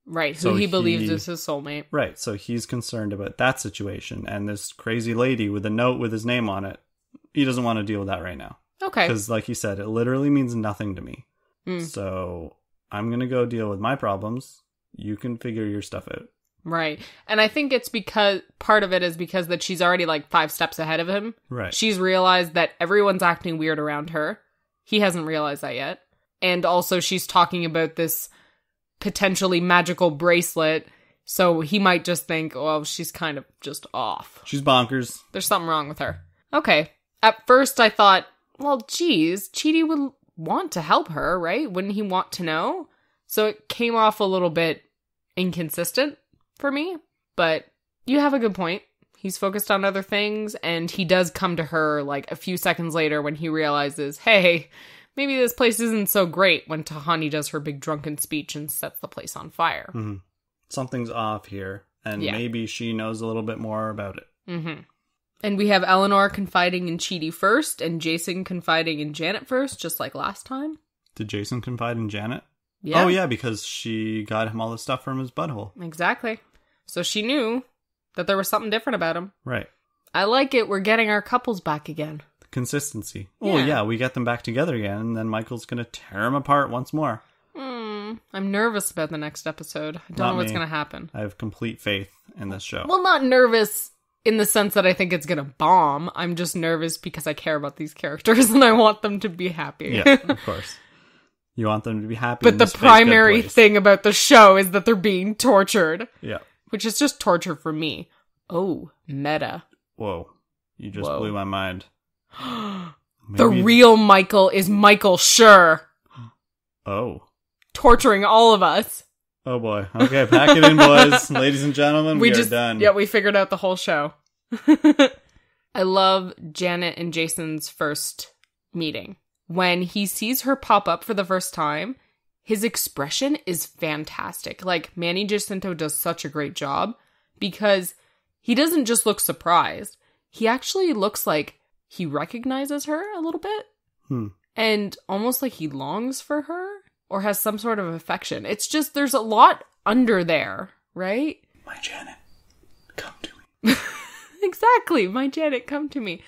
Right, who So he, believes he- is his soulmate. Right, so he's concerned about that situation and this crazy lady with a note with his name on it. He doesn't want to deal with that right now. Okay. Because, like you said, it literally means nothing to me. Mm, So I'm going to go deal with my problems. You can figure your stuff out. right. And I think it's because part of it is because that she's already like five steps ahead of him. Right. She's realized that everyone's acting weird around her. He hasn't realized that yet. And also, she's talking about this potentially magical bracelet. So he might just think, well, she's kind of just off. She's bonkers. There's something wrong with her. Okay. At first, I thought, well, geez, Chidi would want to help her, right? Wouldn't he want to know? So it came off a little bit inconsistent for me. But you have a good point. He's focused on other things, and he does come to her like a few seconds later when he realizes, hey, maybe this place isn't so great when Tahani does her big drunken speech and sets the place on fire. Mhm. Something's off here, and Yeah. maybe she knows a little bit more about it. Mm-hmm. And we have Eleanor confiding in Chidi first, and Jason confiding in Janet first, just like last time. Did Jason confide in Janet? Yeah. Oh, yeah, because she got him all the stuff from his butthole. Exactly. So she knew that there was something different about him. Right. I like it. We're getting our couples back again. Consistency. Oh, Yeah. yeah, we get them back together again, and then Michael's going to tear them apart once more. Hmm. I'm nervous about the next episode. I don't Not know what's going to happen. I have complete faith in this show. Well, not nervous in the sense that I think it's going to bomb. I'm just nervous because I care about these characters <laughs> and I want them to be happy. yeah, <laughs> of course. You want them to be happy. but the this fake good primary thing about the show is that they're being tortured, Yeah. which is just torture for me. Oh, meta. Whoa. You just Whoa. blew my mind. <gasps> The real Michael is Michael Schur, Oh. torturing all of us. Oh boy. Okay, pack it in, boys. <laughs> Ladies and gentlemen, we, we are just done. yeah we figured out the whole show <laughs> i love janet and jason's first meeting. When he sees her pop up for the first time his expression is fantastic. Like manny jacinto does such a great job because he doesn't just look surprised. He actually looks like he recognizes her a little bit Hmm. and almost like he longs for her or has some sort of affection. It's just there's a lot under there right? My Janet, come to me. <laughs> exactly. My Janet, come to me.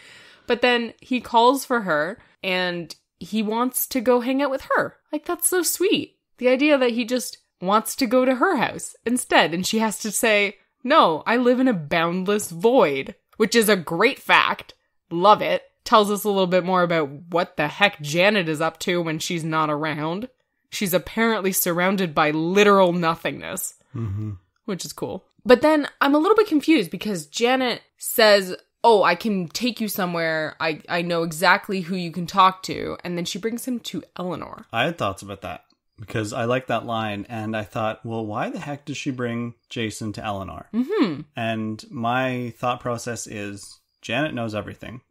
But then he calls for her and he wants to go hang out with her. Like, that's so sweet. The idea that he just wants to go to her house instead. And she has to say, No, I live in a boundless void, which is a great fact. Love it. Tells us a little bit more about what the heck Janet is up to when she's not around. She's apparently surrounded by literal nothingness Mm-hmm. which is cool. But then I'm a little bit confused because Janet says, "Oh, I can take you somewhere. I I know exactly who you can talk to." And then she brings him to Eleanor. I had thoughts about that because I like that line, and I thought, well, why the heck does she bring Jason to Eleanor? Mhm. And my thought process is Janet knows everything.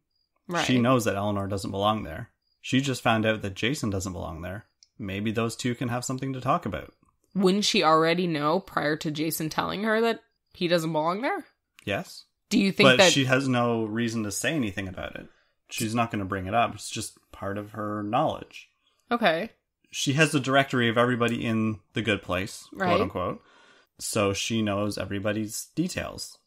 Right. She knows that Eleanor doesn't belong there. She just found out that Jason doesn't belong there. Maybe those two can have something to talk about. Wouldn't she already know prior to Jason telling her that he doesn't belong there? Yes. Do you think but that she has no reason to say anything about it. She's not going to bring it up. It's just part of her knowledge. Okay. She has the directory of everybody in the good place, Right. quote unquote. So she knows everybody's details.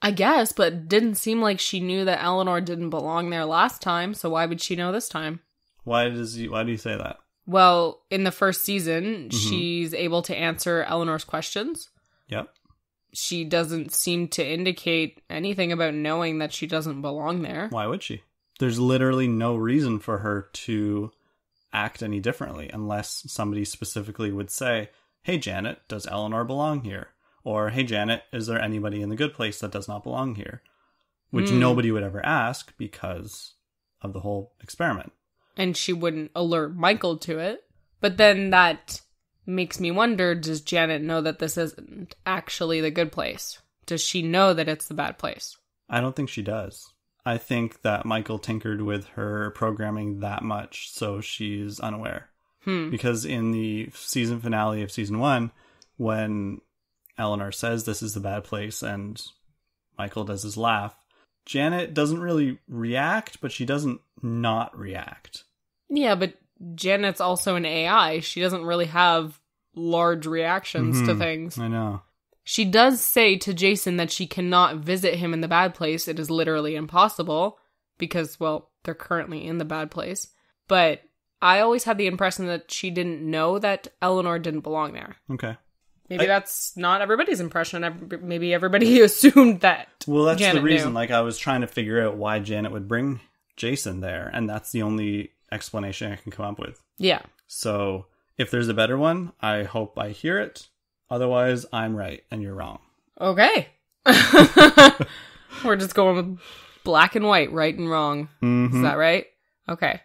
I guess, but didn't seem like she knew that Eleanor didn't belong there last time, so why would she know this time? Why does he, why do you say that? Well, in the first season, Mhm. she's able to answer Eleanor's questions. Yep. she doesn't seem to indicate anything about knowing that she doesn't belong there. Why would she? There's literally no reason for her to act any differently unless somebody specifically would say, Hey Janet, does Eleanor belong here? Or Hey Janet, is there anybody in the good place that does not belong here? Which Hmm. nobody would ever ask because of the whole experiment. And she wouldn't alert Michael to it. But then that makes me wonder does Janet know that this isn't actually the good place? Does she know that it's the bad place? I don't think she does. I think that Michael tinkered with her programming that much so she's unaware. Hmm. because in the season finale of season one, when Eleanor says this is the bad place and Michael does his laugh, Janet doesn't really react, but she doesn't not react. Yeah, but Janet's also an AI. She doesn't really have large reactions to Mhm. things. I know. She does say to Jason that she cannot visit him in the bad place. It is literally impossible because, well, they're currently in the bad place. But I always had the impression that she didn't know that Eleanor didn't belong there. Okay. Maybe I- that's not everybody's impression. Maybe everybody <laughs> assumed that. Well, that's Janet the reason. knew. Like, I was trying to figure out why Janet would bring Jason there, and that's the only explanation I can come up with. Yeah. So, if there's a better one, I hope I hear it. Otherwise, I'm right and you're wrong. Okay. <laughs> We're just going with black and white, right and wrong. Is Mm-hmm. that right? Okay.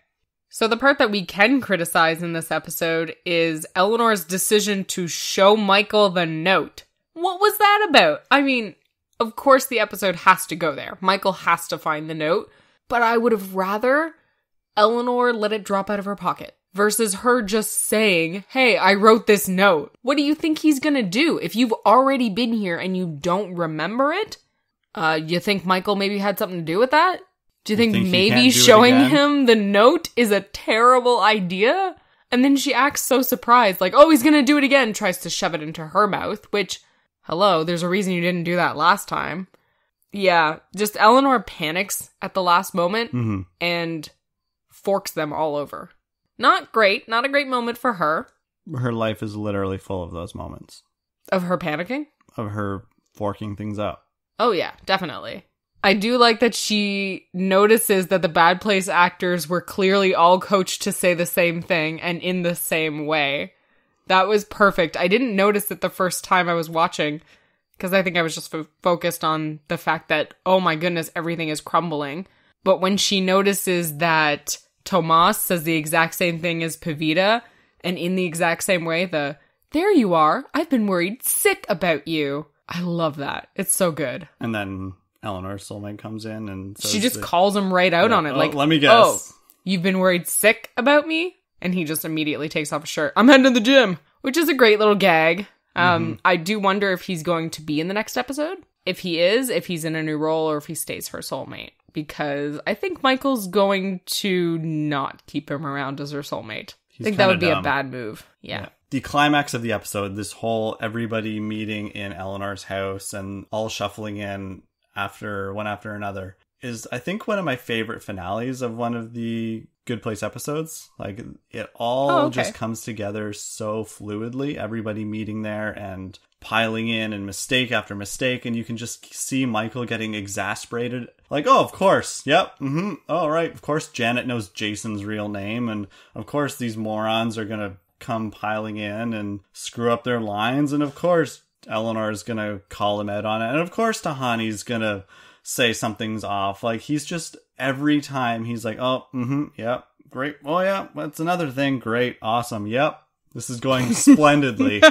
So the part that we can criticize in this episode is Eleanor's decision to show Michael the note. What was that about? I mean, Of course, the episode has to go there. Michael has to find the note, but I would have rather Eleanor let it drop out of her pocket versus her just saying, Hey, I wrote this note. What do you think he's gonna do if you've already been here and you don't remember it? Uh, you think Michael maybe had something to do with that? Do you think, think maybe can't do it showing him the note is a terrible idea? And then she acts so surprised, like, oh, he's gonna do it again, tries to shove it into her mouth, which, hello, there's a reason you didn't do that last time. Yeah, just Eleanor panics at the last moment hmm and forks them all over. Not great, not a great moment for her Her life is literally full of those moments of her panicking. of her forking things up. Oh, yeah, definitely. I do like that she notices that the bad place actors were clearly all coached to say the same thing and in the same way. That was perfect. I didn't notice it the first time I was watching because I think I was just fo- focused on the fact that, oh my goodness, everything is crumbling. But when she notices that Tomas says the exact same thing as Pavita and in the exact same way, the, there you are, I've been worried sick about you. I love that. It's so good. And then Eleanor's soulmate comes in and she just that- calls him right out Yeah. on it. Oh, Like, let me guess. Oh, you've been worried sick about me? And he just immediately takes off a shirt. I'm heading to the gym, which is a great little gag. Um, Mm-hmm. I do wonder if he's going to be in the next episode. If he is, if he's in a new role, or if he stays her soulmate. Because I think Michael's going to not keep him around as her soulmate. He's I think that would be a bad move. Yeah. The climax of the episode, this whole everybody meeting in Eleanor's house and all shuffling in after one after another is I think one of my favorite finales of one of the Good Place episodes. Like it all Oh, okay. just comes together so fluidly, everybody meeting there and piling in and mistake after mistake and you can just see Michael getting exasperated. Like, "Oh, of course. Yep. Mhm. All right. Of course Janet knows Jason's real name and of course these morons are going to come piling in and screw up their lines and of course Eleanor's going to call him out on it and of course Tahani's going to say something's off. Like he's just every time he's like, "Oh, mm-hmm, Yep. Great. Oh yeah, that's another thing. Great. Awesome. Yep. This is going <laughs> splendidly.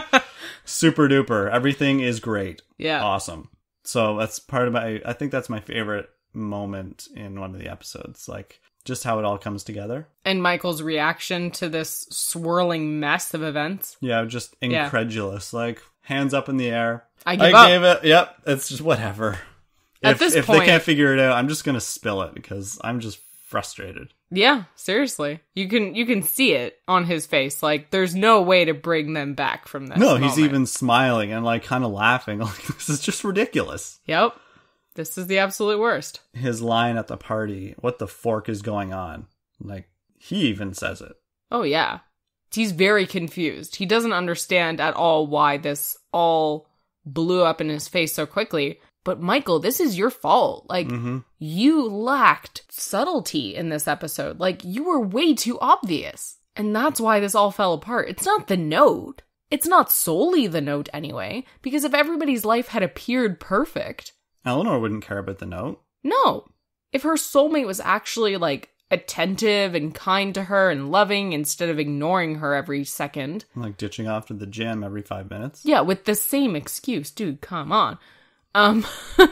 Super duper. Everything is great. Yeah. Awesome. So that's part of my I think that's my favorite moment in one of the episodes. Like just how it all comes together. And Michael's reaction to this swirling mess of events. Yeah, just Yeah. incredulous. Like hands up in the air. I give up. gave it. Yep, it's just whatever. At if, this if point- they can't figure it out, I'm just gonna spill it because I'm just frustrated. Yeah, seriously. You can you can see it on his face. Like there's no way to bring them back from this. No, he's even smiling and like kind of laughing. <laughs> Like this is just ridiculous. Yep. This is the absolute worst. His line at the party, "What the fork is going on?" Like he even says it. Oh yeah. He's very confused. He doesn't understand at all why this all blew up in his face so quickly. But Michael, this is your fault. Like hmm you lacked subtlety in this episode. Like you were way too obvious. And that's why this all fell apart. It's not the note. It's not solely the note anyway, because if everybody's life had appeared perfect, Eleanor wouldn't care about the note. no. If her soulmate was actually like attentive and kind to her and loving instead of ignoring her every second, Like ditching off to the gym every five minutes. yeah, with the same excuse, dude, come on. Um <laughs>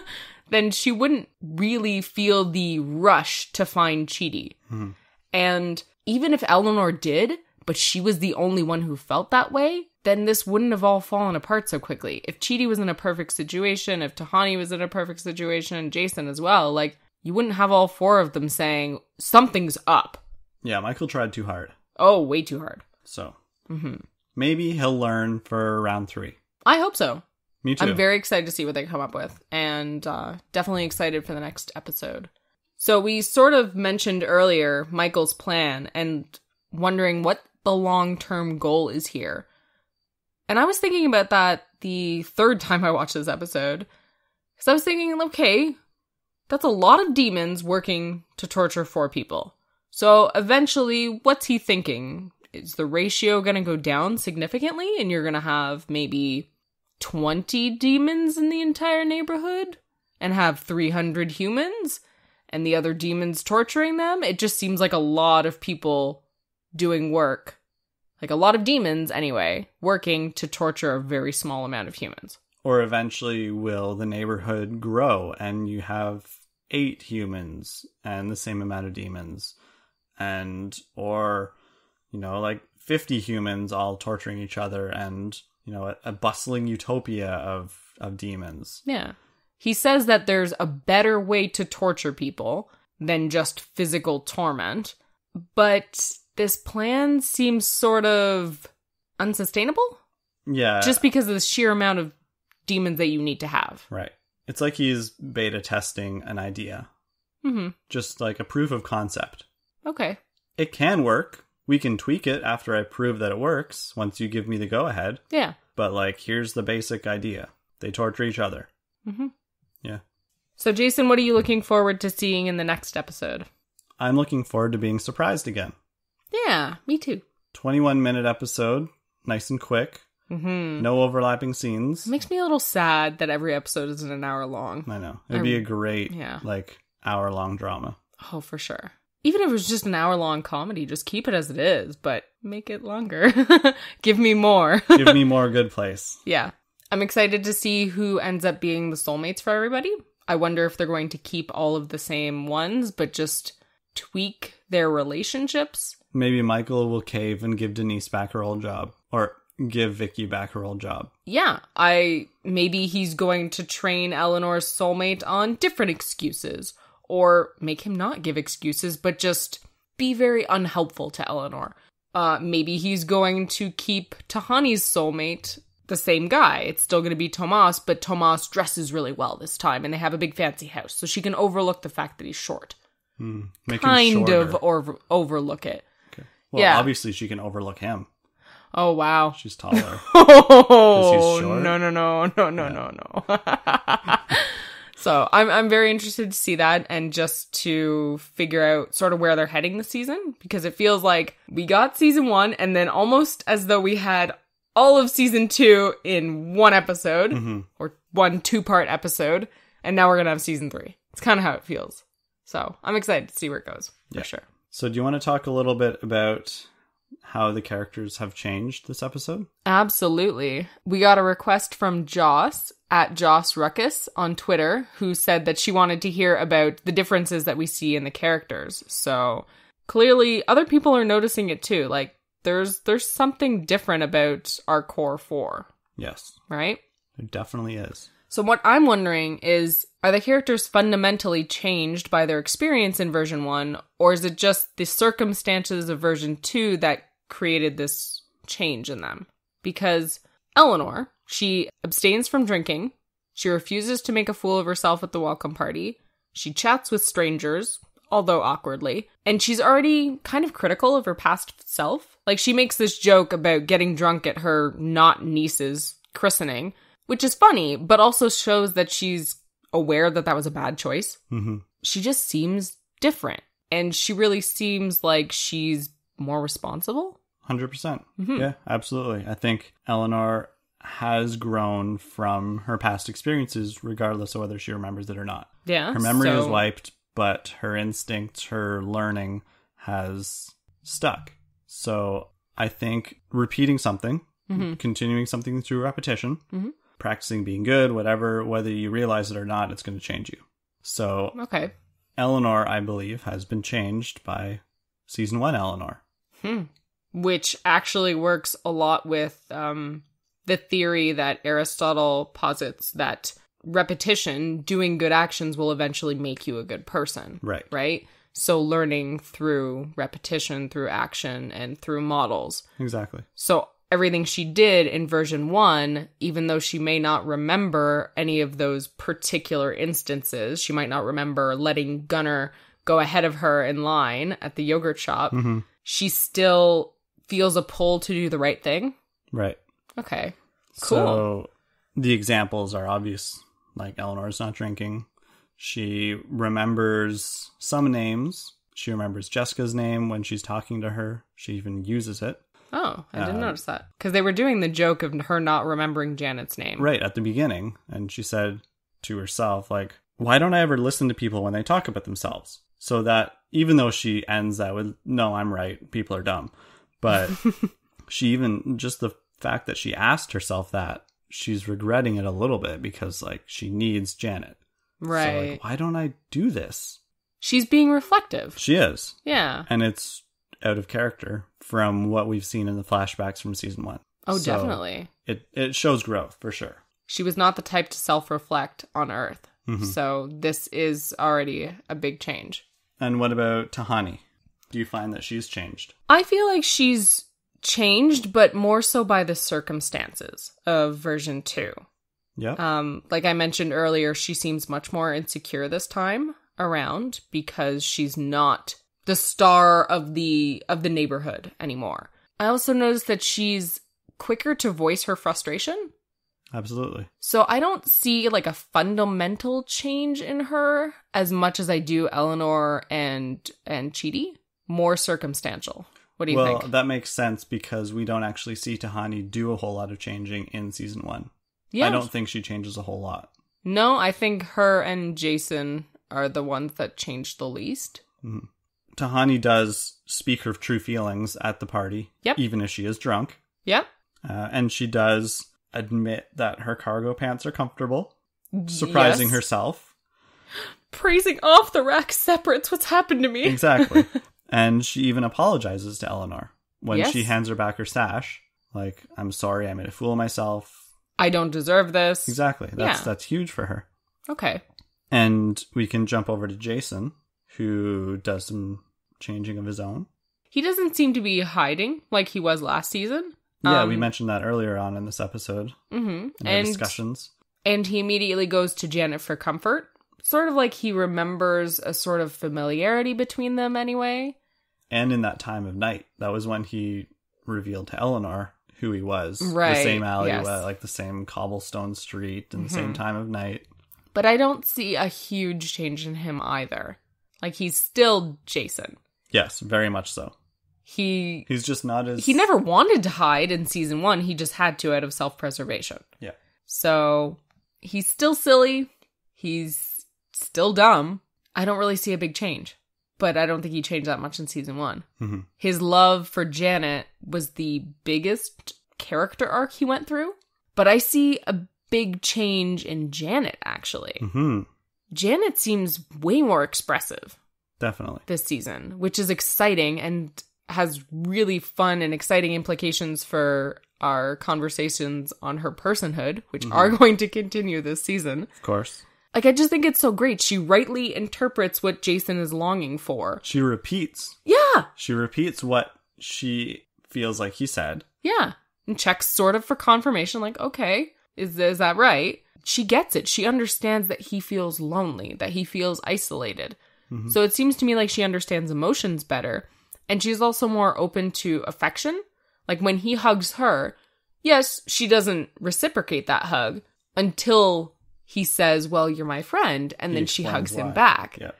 then she wouldn't really feel the rush to find Chidi. And even if Eleanor did, but she was the only one who felt that way, then this wouldn't have all fallen apart so quickly. If Chidi was in a perfect situation, if Tahani was in a perfect situation, and Jason as well, like you wouldn't have all four of them saying something's up. Yeah, Michael tried too hard. Oh, way too hard. So hmm maybe he'll learn for round three. I hope so. Me too. I'm very excited to see what they come up with, and uh, definitely excited for the next episode. So we sort of mentioned earlier Michael's plan and wondering what the long term goal is here. And I was thinking about that the third time I watched this episode. Because I was thinking, okay, that's a lot of demons working to torture four people. So eventually, what's he thinking? Is the ratio going to go down significantly and you're going to have maybe 20 demons in the entire neighborhood and have 300 humans and the other demons torturing them? It just seems like a lot of people doing work. Like a lot of demons, anyway, working to torture a very small amount of humans. Or eventually, will the neighborhood grow and you have eight humans and the same amount of demons? And, or, you know, like 50 humans all torturing each other and, you know, a, a bustling utopia of, of demons. Yeah. He says that there's a better way to torture people than just physical torment, but this plan seems sort of unsustainable Yeah. just because of the sheer amount of demons that you need to have. right. It's like he's beta testing an idea, hmm just like a proof of concept. Okay. It can work. We can tweak it after I prove that it works once you give me the go ahead. Yeah. But like, here's the basic idea they torture each other. hmm Yeah. So, Jason, what are you looking forward to seeing in the next episode? I'm looking forward to being surprised again. Yeah, me too. 21 minute episode, nice and quick, Mm-hmm. no overlapping scenes. It makes me a little sad that every episode isn't an hour long. I know. It'd be a great, yeah. like, hour long drama. Oh, for sure. Even if it was just an hour long comedy, just keep it as it is, but make it longer. <laughs> Give me more. <laughs> Give me more good place. yeah. I'm excited to see who ends up being the soulmates for everybody. I wonder if they're going to keep all of the same ones, but just tweak their relationships. Maybe Michael will cave and give Denise back her old job. Or give Vicky back her old job. Yeah, I maybe he's going to train Eleanor's soulmate on different excuses or make him not give excuses but just be very unhelpful to Eleanor. Uh maybe he's going to keep Tahani's soulmate the same guy. It's still going to be Tomas, but Tomas dresses really well this time and they have a big fancy house so she can overlook the fact that he's short. Make him Kind of over- overlook it. Well, yeah. obviously she can overlook him. Oh wow. She's taller. <laughs> Oh no no no no no no no. <laughs> so I'm I'm very interested to see that and just to figure out sort of where they're heading this season because it feels like we got season one and then almost as though we had all of season two in one episode hmm or one two part episode and now we're gonna have season three. It's kind of how it feels. So I'm excited to see where it goes for Yeah. sure. So, do you want to talk a little bit about how the characters have changed this episode? Absolutely. We got a request from Joss at Joss Ruckus on Twitter who said that she wanted to hear about the differences that we see in the characters. So clearly other people are noticing it too. Like there's there's something different about our core four, Yes, right? there definitely is. So what I'm wondering is are the characters fundamentally changed by their experience in version 1 or is it just the circumstances of version 2 that created this change in them? Because Eleanor, she abstains from drinking, she refuses to make a fool of herself at the welcome party, she chats with strangers, although awkwardly, and she's already kind of critical of her past self. Like she makes this joke about getting drunk at her not niece's christening, which is funny, but also shows that she's aware that that was a bad choice. hmm She just seems different, and she really seems like she's more responsible. 100%. percent Mhm. Yeah, absolutely. I think Eleanor has grown from her past experiences, regardless of whether she remembers it or not. Yeah. Her memory so- was wiped, but her instinct, her learning has stuck. So I think repeating something, Mhm. continuing something through repetition, Mhm. Practicing being good, whatever, whether you realize it or not, it's going to change you. So Okay. Eleanor, I believe, has been changed by season one Eleanor. Hmm. Which actually works a lot with um, the theory that Aristotle posits that repetition, doing good actions, will eventually make you a good person. Right. Right? So, learning through repetition, through action, and through models. Exactly. So, everything she did in version one, even though she may not remember any of those particular instances, she might not remember letting Gunnar go ahead of her in line at the yogurt shop hmm she still feels a pull to do the right thing. Right. Okay. Cool. So the examples are obvious. Like Eleanor's not drinking. She remembers some names. She remembers Jessica's name when she's talking to her. She even uses it. Oh, I didn't Uh, notice that. Because they were doing the joke of her not remembering Janet's name. Right at the beginning. And she said to herself, like, why don't I ever listen to people when they talk about themselves? So that even though she ends that with, no, I'm right, people are dumb. But <laughs> she even, just the fact that she asked herself that she's regretting it a little bit because like she needs Janet. Right. So, like, why don't I do this? She's being reflective. She is. Yeah. And it's out of character from what we've seen in the flashbacks from season one. Oh, So, definitely. It it shows growth for sure. She was not the type to self reflect on Earth. Mhm. So this is already a big change. And what about Tahani? Do you find that she's changed? I feel like she's changed, but more so by the circumstances of version two. Yeah. Um, like I mentioned earlier, she seems much more insecure this time around because she's not the star of the of the neighborhood anymore. I also noticed that she's quicker to voice her frustration. Absolutely. So I don't see like a fundamental change in her as much as I do Eleanor and and Chidi. More circumstantial. What do you well, think? Well, that makes sense because we don't actually see Tahani do a whole lot of changing in season one. yeah. I don't think she changes a whole lot. No, I think her and Jason are the ones that changed the least. Mm-hmm. Tahani does speak her true feelings at the party, Yep. even if she is drunk. Yep. Uh, and she does admit that her cargo pants are comfortable, surprising Yes. herself. Praising off the rack separates what's happened to me. Exactly. <laughs> and she even apologizes to Eleanor when Yes. she hands her back her sash. Like, I'm sorry, I made a fool of myself. I don't deserve this. Exactly. That's Yeah. that's huge for her. Okay. And we can jump over to Jason, who does some changing of his own. He doesn't seem to be hiding like he was last season. Yeah, we Um, mentioned that earlier on in this episode Mm-hmm. in And discussions. and he immediately goes to Janet for comfort. Sort of like he remembers a sort of familiarity between them anyway. And in that time of night, that was when he revealed to Eleanor who he was. Right, The same alleyway, yes. like the same cobblestone street, and the same Mhm. time of night. But I don't see a huge change in him either. Like he's still Jason. Yes, very much so. He He's just not as he never wanted to hide in season 1, he just had to out of self-preservation. Yeah. So, he's still silly. He's still dumb. I don't really see a big change. But I don't think he changed that much in season 1. Mhm. His love for Janet was the biggest character arc he went through. But I see a big change in Janet actually. Mhm. Janet seems way more expressive Definitely. this season, which is exciting and has really fun and exciting implications for our conversations on her personhood, which are mm-hmm. going to continue this season. Of course. Like, I just think it's so great. She rightly interprets what Jason is longing for. She repeats. Yeah, She repeats what she feels like he said. yeah. And checks sort of for confirmation, like, okay, is, is that right? She gets it. She understands that he feels lonely, that he feels isolated. Mm-hmm. So it seems to me like she understands emotions better. And she's also more open to affection. Like when he hugs her, yes, she doesn't reciprocate that hug until he says, Well, you're my friend. And He then she hugs him back, Yeah.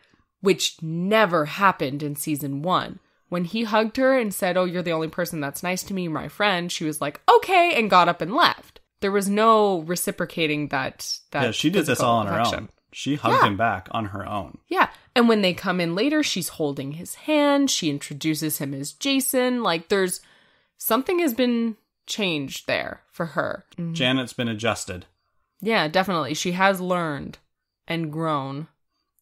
which never happened in season one. When he hugged her and said, Oh, you're the only person that's nice to me, my friend, she was like, Okay, and got up and left. There was no reciprocating that. that yeah, she did this all on her own. She hugged Yeah. him back on her own. Yeah. And when they come in later, she's holding his hand. She introduces him as Jason. Like there's something has been changed there for her. Janet's been adjusted. Yeah, definitely. She has learned and grown.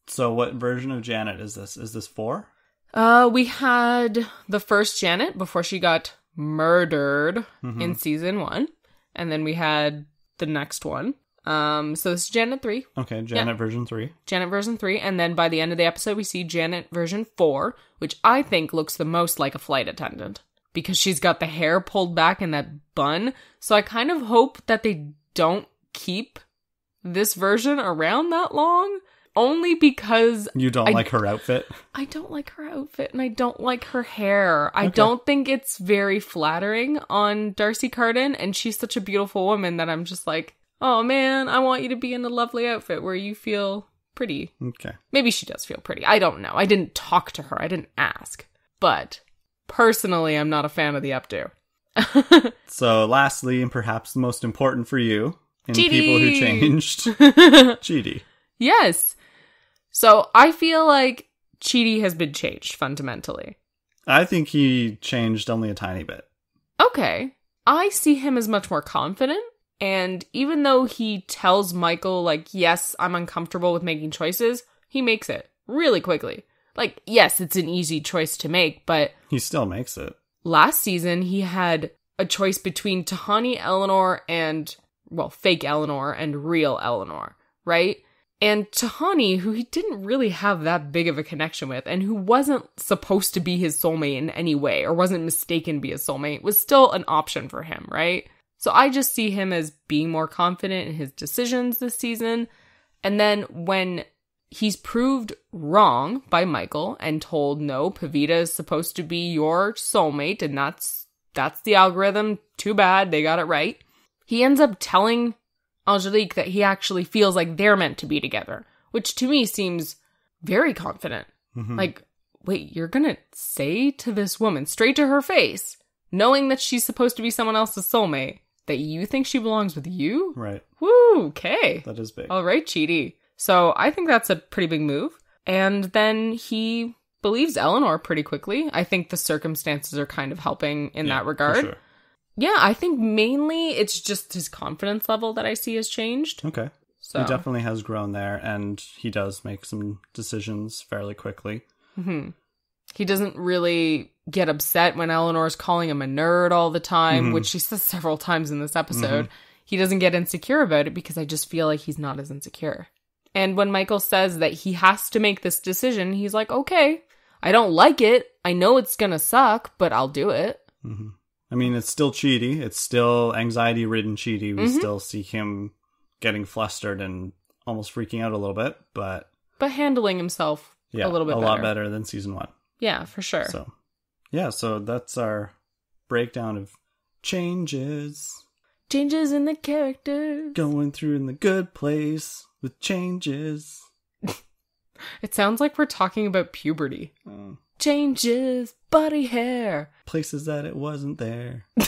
So what version of Janet is this? Is this four? Uh we had the first Janet before she got murdered Mm-hmm. in season 1, and then we had the next one. Um so this is Janet 3. Okay, Janet version three. Janet version 3 and then by the end of the episode we see Janet version 4 which I think looks the most like a flight attendant because she's got the hair pulled back in that bun so I kind of hope that they don't keep this version around that long only because You don't I- like her outfit? I don't like her outfit and I don't like her hair. I don't think it's very flattering on D'Arcy Carden and she's such a beautiful woman that I'm just like, "Oh man, I want you to be in a lovely outfit where you feel pretty." Okay. Maybe she does feel pretty. I don't know. I didn't talk to her. I didn't ask. But personally, I'm not a fan of the updo. <laughs> So lastly, and perhaps the most important for you, Chidi. people who changed, <laughs> Chidi. yes. So, I feel like Chidi has been changed fundamentally. I think he changed only a tiny bit. Okay. I see him as much more confident And even though he tells Michael, like, yes, I'm uncomfortable with making choices, he makes it really quickly. Like, yes, it's an easy choice to make, but He still makes it. last season he had a choice between Tahani Eleanor and, well, fake Eleanor and real Eleanor, right? And Tahani, who he didn't really have that big of a connection with, and who wasn't supposed to be his soulmate in any way, or wasn't mistaken to be his soulmate, was still an option for him, right? So I just see him as being more confident in his decisions this season. And then when he's proved wrong by Michael and told no, Pavita is supposed to be your soulmate, and that's that's the algorithm. Too bad they got it right. He ends up telling Angelique that he actually feels like they're meant to be together, which to me seems very confident. Mhm. Like, wait, you're gonna say to this woman straight to her face, knowing that she's supposed to be someone else's soulmate, that you think she belongs with you? right. Woo, okay. That is big. All right, Chidi. So I think that's a pretty big move. And then he believes Eleanor pretty quickly. I think the circumstances are kind of helping in Yeah, that regard. sure. Yeah, I think mainly it's just his confidence level that I see has changed. Okay. So He definitely has grown there, and he does make some decisions fairly quickly. hmm he doesn't really get upset when Eleanor's calling him a nerd all the time, Mhm. which she says <laughs> several times in this episode. Mm-hmm. He doesn't get insecure about it because I just feel like he's not as insecure. And when Michael says that he has to make this decision, he's like, okay, I don't like it. I know it's gonna suck, but I'll do it. I mean, it's still Chidi. It's still anxiety ridden Chidi. We Mhm. still see him getting flustered and almost freaking out a little bit, but But handling himself yeah, a little bit a better. lot better than season one. Yeah, for sure. So, yeah, so that's our breakdown of changes Changes in the characters. going through in the good place with changes. <laughs> It sounds like we're talking about puberty. Uh, Changes, body hair. places that it wasn't there. <laughs>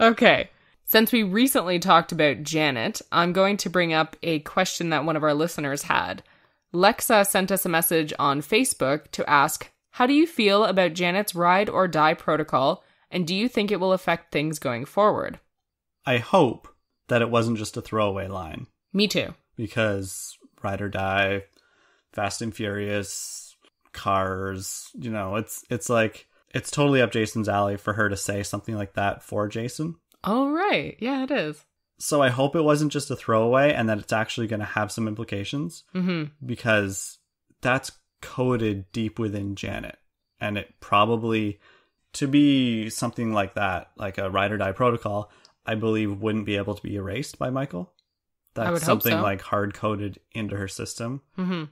Okay. Since we recently talked about Janet, I'm going to bring up a question that one of our listeners had. Lexa sent us a message on Facebook to ask, How do you feel about Janet's ride or die protocol, and do you think it will affect things going forward? I hope that it wasn't just a throwaway line Me too. because Ride or Die, Fast and Furious, Cars, you know, it's it's like it's totally up Jason's alley for her to say something like that for Jason. Oh, right. Yeah, it is. So I hope it wasn't just a throwaway and that it's actually going to have some implications Mm-hmm. because that's coded deep within Janet. And it probably, to be something like that, like a ride or die protocol, I believe wouldn't be able to be erased by Michael. That's something so. like hard coded into her system. Mm-hmm.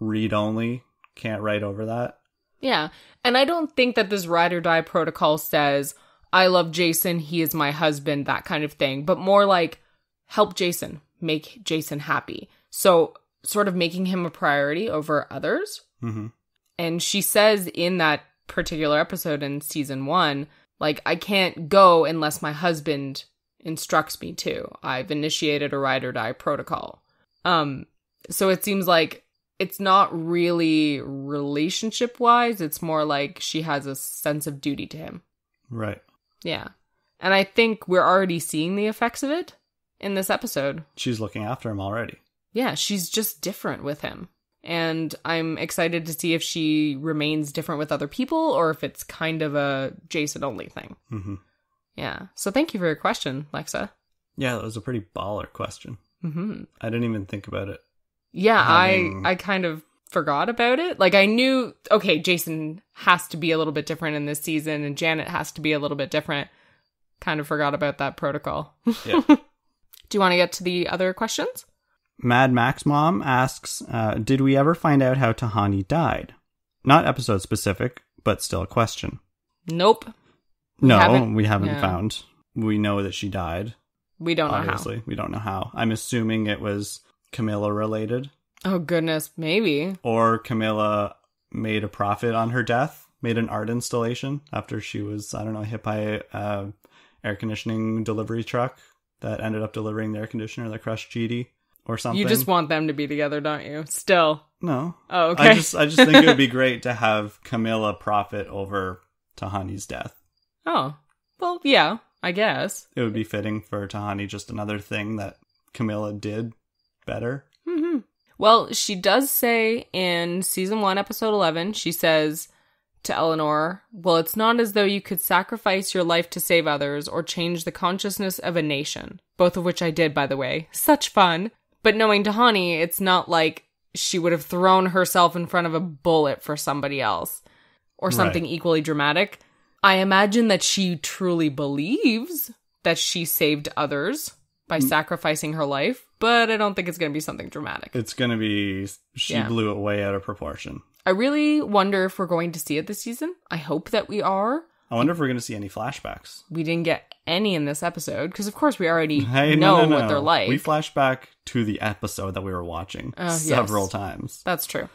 Read only, can't write over that. Yeah. And I don't think that this ride or die protocol says, I love Jason, he is my husband, that kind of thing, but more like help Jason, make Jason happy. So, sort of making him a priority over others. hmm And she says in that particular episode in season one, like, I can't go unless my husband instructs me to. I've initiated a ride or die protocol. Um, so it seems like it's not really relationship wise, it's more like she has a sense of duty to him. Right. Yeah. And I think we're already seeing the effects of it in this episode. She's looking after him already. Yeah, she's just different with him. And I'm excited to see if she remains different with other people or if it's kind of a Jason only thing. hmm Yeah. So thank you for your question, Lexa. Yeah, that was a pretty baller question. hmm I didn't even think about it. Yeah, Having- I I kind of forgot about it. Like I knew okay, Jason has to be a little bit different in this season and Janet has to be a little bit different. Kind of forgot about that protocol. Yeah. <laughs> Do you want to get to the other questions? Mad Max Mom asks, uh, "Did we ever find out how Tahani died? Not episode specific, but still a question." Nope. no, haven't- we haven't yeah. found. We know that she died. We don't know obviously, we don't know how. I'm assuming it was Kamilah related. Oh goodness, maybe. or Kamilah made a profit on her death, made an art installation after she was, I don't know, hit by a uh, air conditioning delivery truck that ended up delivering the air conditioner that crushed Chidi or something. You just want them to be together, don't you? Still. no. Oh, okay. I just I just think it would be <laughs> great to have Kamilah profit over Tahani's death. oh. Well, yeah. I guess. It would be fitting for Tahani just another thing that Kamilah did better. hmm Well, she does say in season one, episode 11, she says to Eleanor, Well, it's not as though you could sacrifice your life to save others or change the consciousness of a nation. Both of which I did, by the way. Such fun. But knowing Tahani, it's not like she would have thrown herself in front of a bullet for somebody else or something equally dramatic. I imagine that she truly believes that she saved others by sacrificing her life, but I don't think it's going to be something dramatic. It's going to be, she Yeah. blew it way out of proportion. I really wonder if we're going to see it this season. I hope that we are. I wonder if we're going to see any flashbacks. We didn't get any in this episode because, of course, we already <laughs> Hey, know no, no, no. what they're like. We flash back to the episode that we were watching oh, yes. several times. That's true.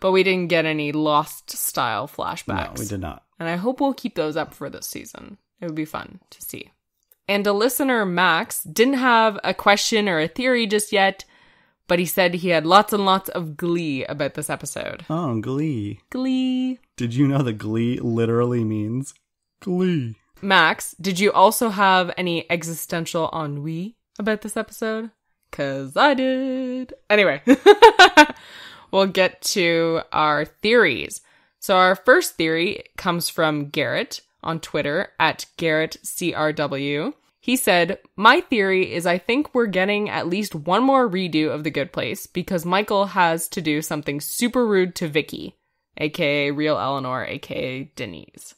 But we didn't get any lost style No, flashbacks. we did not. And I hope we'll keep those up for this season. It would be fun to see. And a listener, Max, didn't have a question or a theory just yet, but he said he had lots and lots of glee about this episode. Oh, Glee. Glee. Did you know that Glee literally means Glee? Max, did you also have any existential ennui about this episode? Cause I did. Anyway, <laughs> we'll get to our theories. So our first theory comes from Garrett on Twitter at GarrettCRW. He said, My theory is I think we're getting at least one more redo of The Good Place because Michael has to do something super rude to Vicky, aka real Eleanor, aka Denise.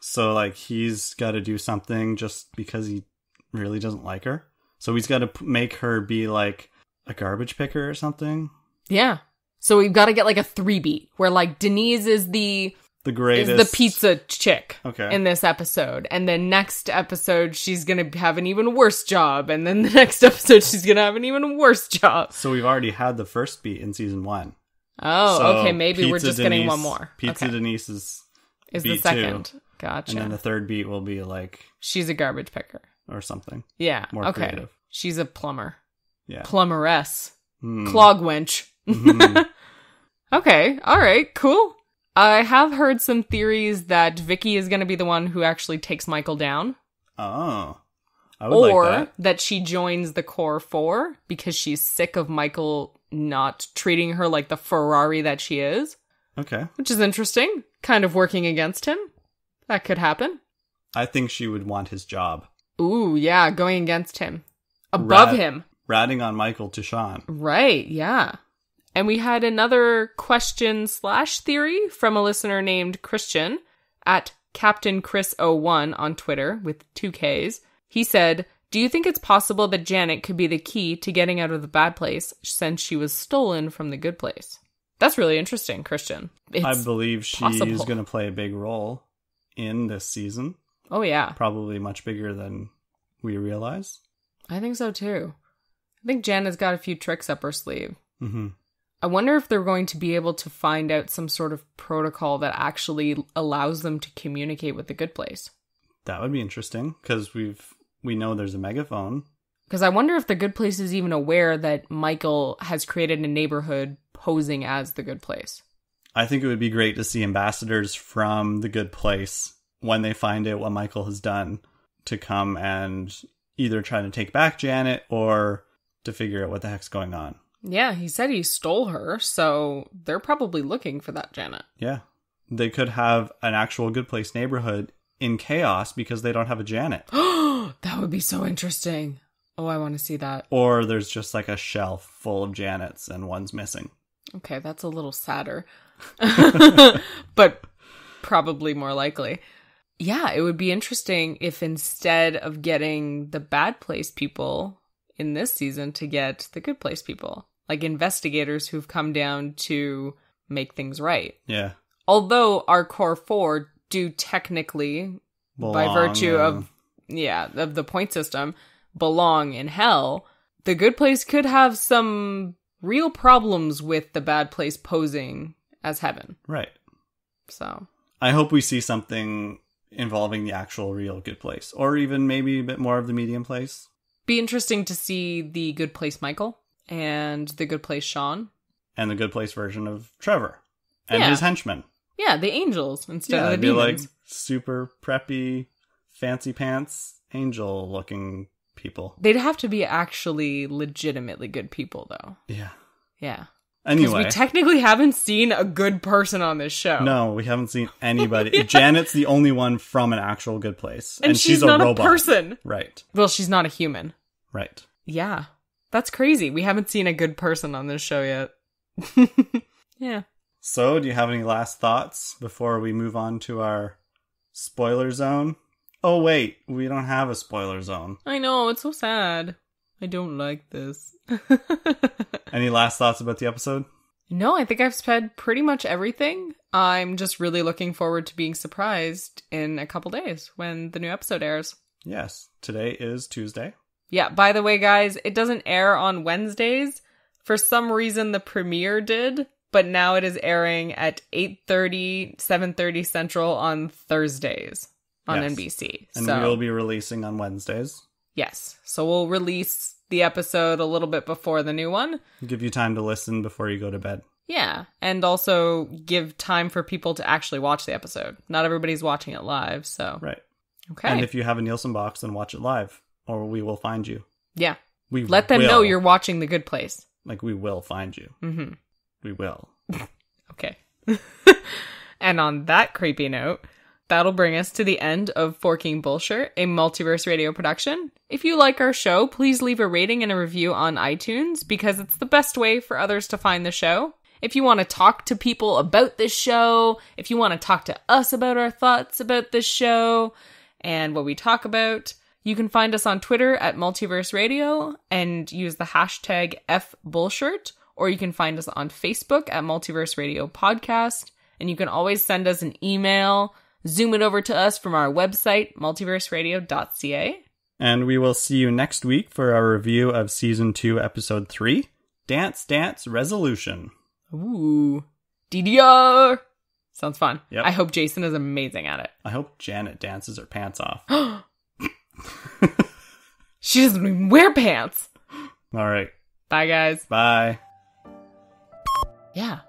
So, like, he's got to do something just because he really doesn't like her. So he's got to p- make her be like a garbage picker or something. Yeah. So we've got to get like a three beat where like Denise is the The is greatest. the pizza chick Okay. in this episode, and then next episode she's gonna have an even worse job, and then <laughs> the next episode she's gonna have an even worse job. So we've already had the first beat in season one. Oh, So okay. Maybe we're just getting one more. Pizza okay. Denise is, is the beat two. second. Gotcha. and then the third beat will be like she's a garbage picker. or something. Yeah. More okay. creative. She's a plumber. Yeah. Plumberess. Hmm. Clog wench. Mhm. <laughs> Okay, all right, cool. I have heard some theories that Vicky is going to be the one who actually takes Michael down, oh, I would or like that. she joins the core four because she's sick of Michael not treating her like the Ferrari that she is, Okay, which is interesting. Kind of working against him. That could happen. I think she would want his job, Ooh, yeah, going against him, above Rat- him. ratting on Michael to Shawn. Right, yeah. And we had another question slash theory from a listener named Christian at Captain Chris01 on Twitter with two Ks. He said, Do you think it's possible that Janet could be the key to getting out of the bad place since she was stolen from the good place? That's really interesting, Christian. It's, I believe she's going to play a big role in this season, oh, yeah. probably much bigger than we realize. I think so too. I think Janet's got a few tricks up her sleeve. hmm I wonder if they're going to be able to find out some sort of protocol that actually allows them to communicate with the good place. That would be interesting because we've we know there's a megaphone. Because I wonder if the good place is even aware that Michael has created a neighborhood posing as the good place. I think it would be great to see ambassadors from the good place when they find out what Michael has done to come and either try to take back Janet or to figure out what the heck's going on. Yeah, he said he stole her, so they're probably looking for that Janet. Yeah. They could have an actual good place neighborhood in chaos because they don't have a Janet. Oh <gasps> that would be so interesting. Oh, I want to see that. Or there's just like a shelf full of Janets and one's missing. Okay, that's a little sadder. <laughs> but probably more likely. Yeah, it would be interesting if instead of getting the bad place people in this season to get the good place people, like investigators who've come down to make things right. Yeah. Although our core 4 do technically by virtue uh, of yeah, of the point system belong in hell, the good place could have some real problems with the bad place posing as heaven. Right. So, I hope we see something involving the actual real good place. Or even maybe a bit more of the medium place. be interesting to see the good place Michael and the good place Shawn. And the good place version of Trevor. And Yeah. his henchmen. Yeah, the angels instead yeah, of it'd the be like super preppy fancy pants angel looking people. They'd have to be actually legitimately good people, though. Yeah. Yeah. Because Anyway, we technically haven't seen a good person on this show. no, we haven't seen <laughs> anybody. Janet's the only one from an actual good place, And, she's, not a, person. Right. Well, she's not a human. Right. Yeah. That's crazy. We haven't seen a good person on this show yet. <laughs> yeah. So, do you have any last thoughts before we move on to our spoiler zone? Oh wait, we don't have a spoiler zone. I know, it's so sad. I don't like this. <laughs> Any last thoughts about the episode? no, I think I've said pretty much everything. I'm just really looking forward to being surprised in a couple days when the new episode airs. Yes. Today is Tuesday. Yeah, by the way, guys, it doesn't air on Wednesdays. For some reason the premiere did, but now it is airing at 8:30, 7:30 Central on Thursdays on Yes. NBC. And so we will be releasing on Wednesdays. yes. So we'll release the episode a little bit before the new one. Give you time to listen before you go to bed. Yeah, and also give time for people to actually watch the episode. Not everybody's watching it live, so Right. okay. And if you have a Nielsen box, then watch it live, or we will find you. yeah, We let them know you're watching The Good Place. like we will find you. Mhm. We will. <laughs> Okay. <laughs> and on that creepy note, that'll bring us to the end of Forkin' Bullshirt, a multiverse radio production. If you like our show, please leave a rating and a review on iTunes because it's the best way for others to find the show. If you want to talk to people about this show, if you want to talk to us about our thoughts about this show and what we talk about, you can find us on Twitter at Multiverse Radio and use the hashtag FBullshirt, or you can find us on Facebook at Multiverse Radio Podcast. And you can always send us an email, zoom it over to us from our website, multiverseradio.ca. And we will see you next week for our review of season two, episode three, Dance Dance Resolution. Ooh. DDR! Sounds fun. Yep. I hope Jason is amazing at it. I hope Janet dances her pants off. <gasps> <gasps> <gasps> <laughs> She doesn't even wear pants. All right. Bye, guys. Bye. Yeah.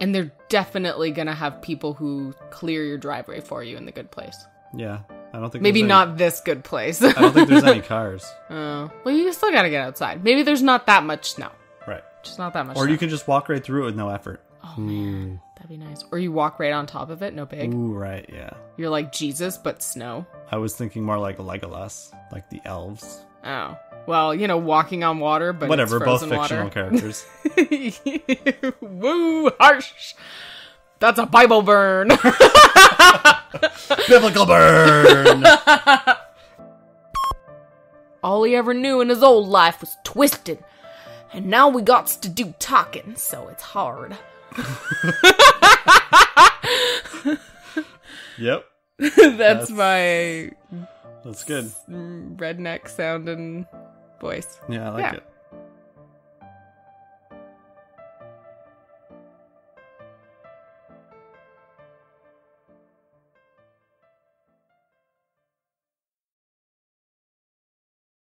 And they're definitely gonna have people who clear your driveway for you in the good place. Yeah. I don't think Maybe there's not this good place. I don't think there's any <laughs> cars. Oh. well, you still gotta get outside. Maybe there's not that much snow. Right. Just not that much Or snow. you can just walk right through it with no effort. Oh, man. Hmm. That'd be nice. Or you walk right on top of it, no big. Ooh, right. Yeah. You're like Jesus, but snow. I was thinking more like Legolas, like the elves. Oh. Well, you know, walking on water, but Whatever, both fictional water. characters. <laughs> Woo, harsh. That's a Bible burn. <laughs> Biblical burn! <laughs> All he ever knew in his old life was twisted. And now we got to do talking, so it's hard. <laughs> yep. <laughs> That's That's- my That's good. redneck sounding voice. Yeah, I like Yeah. it.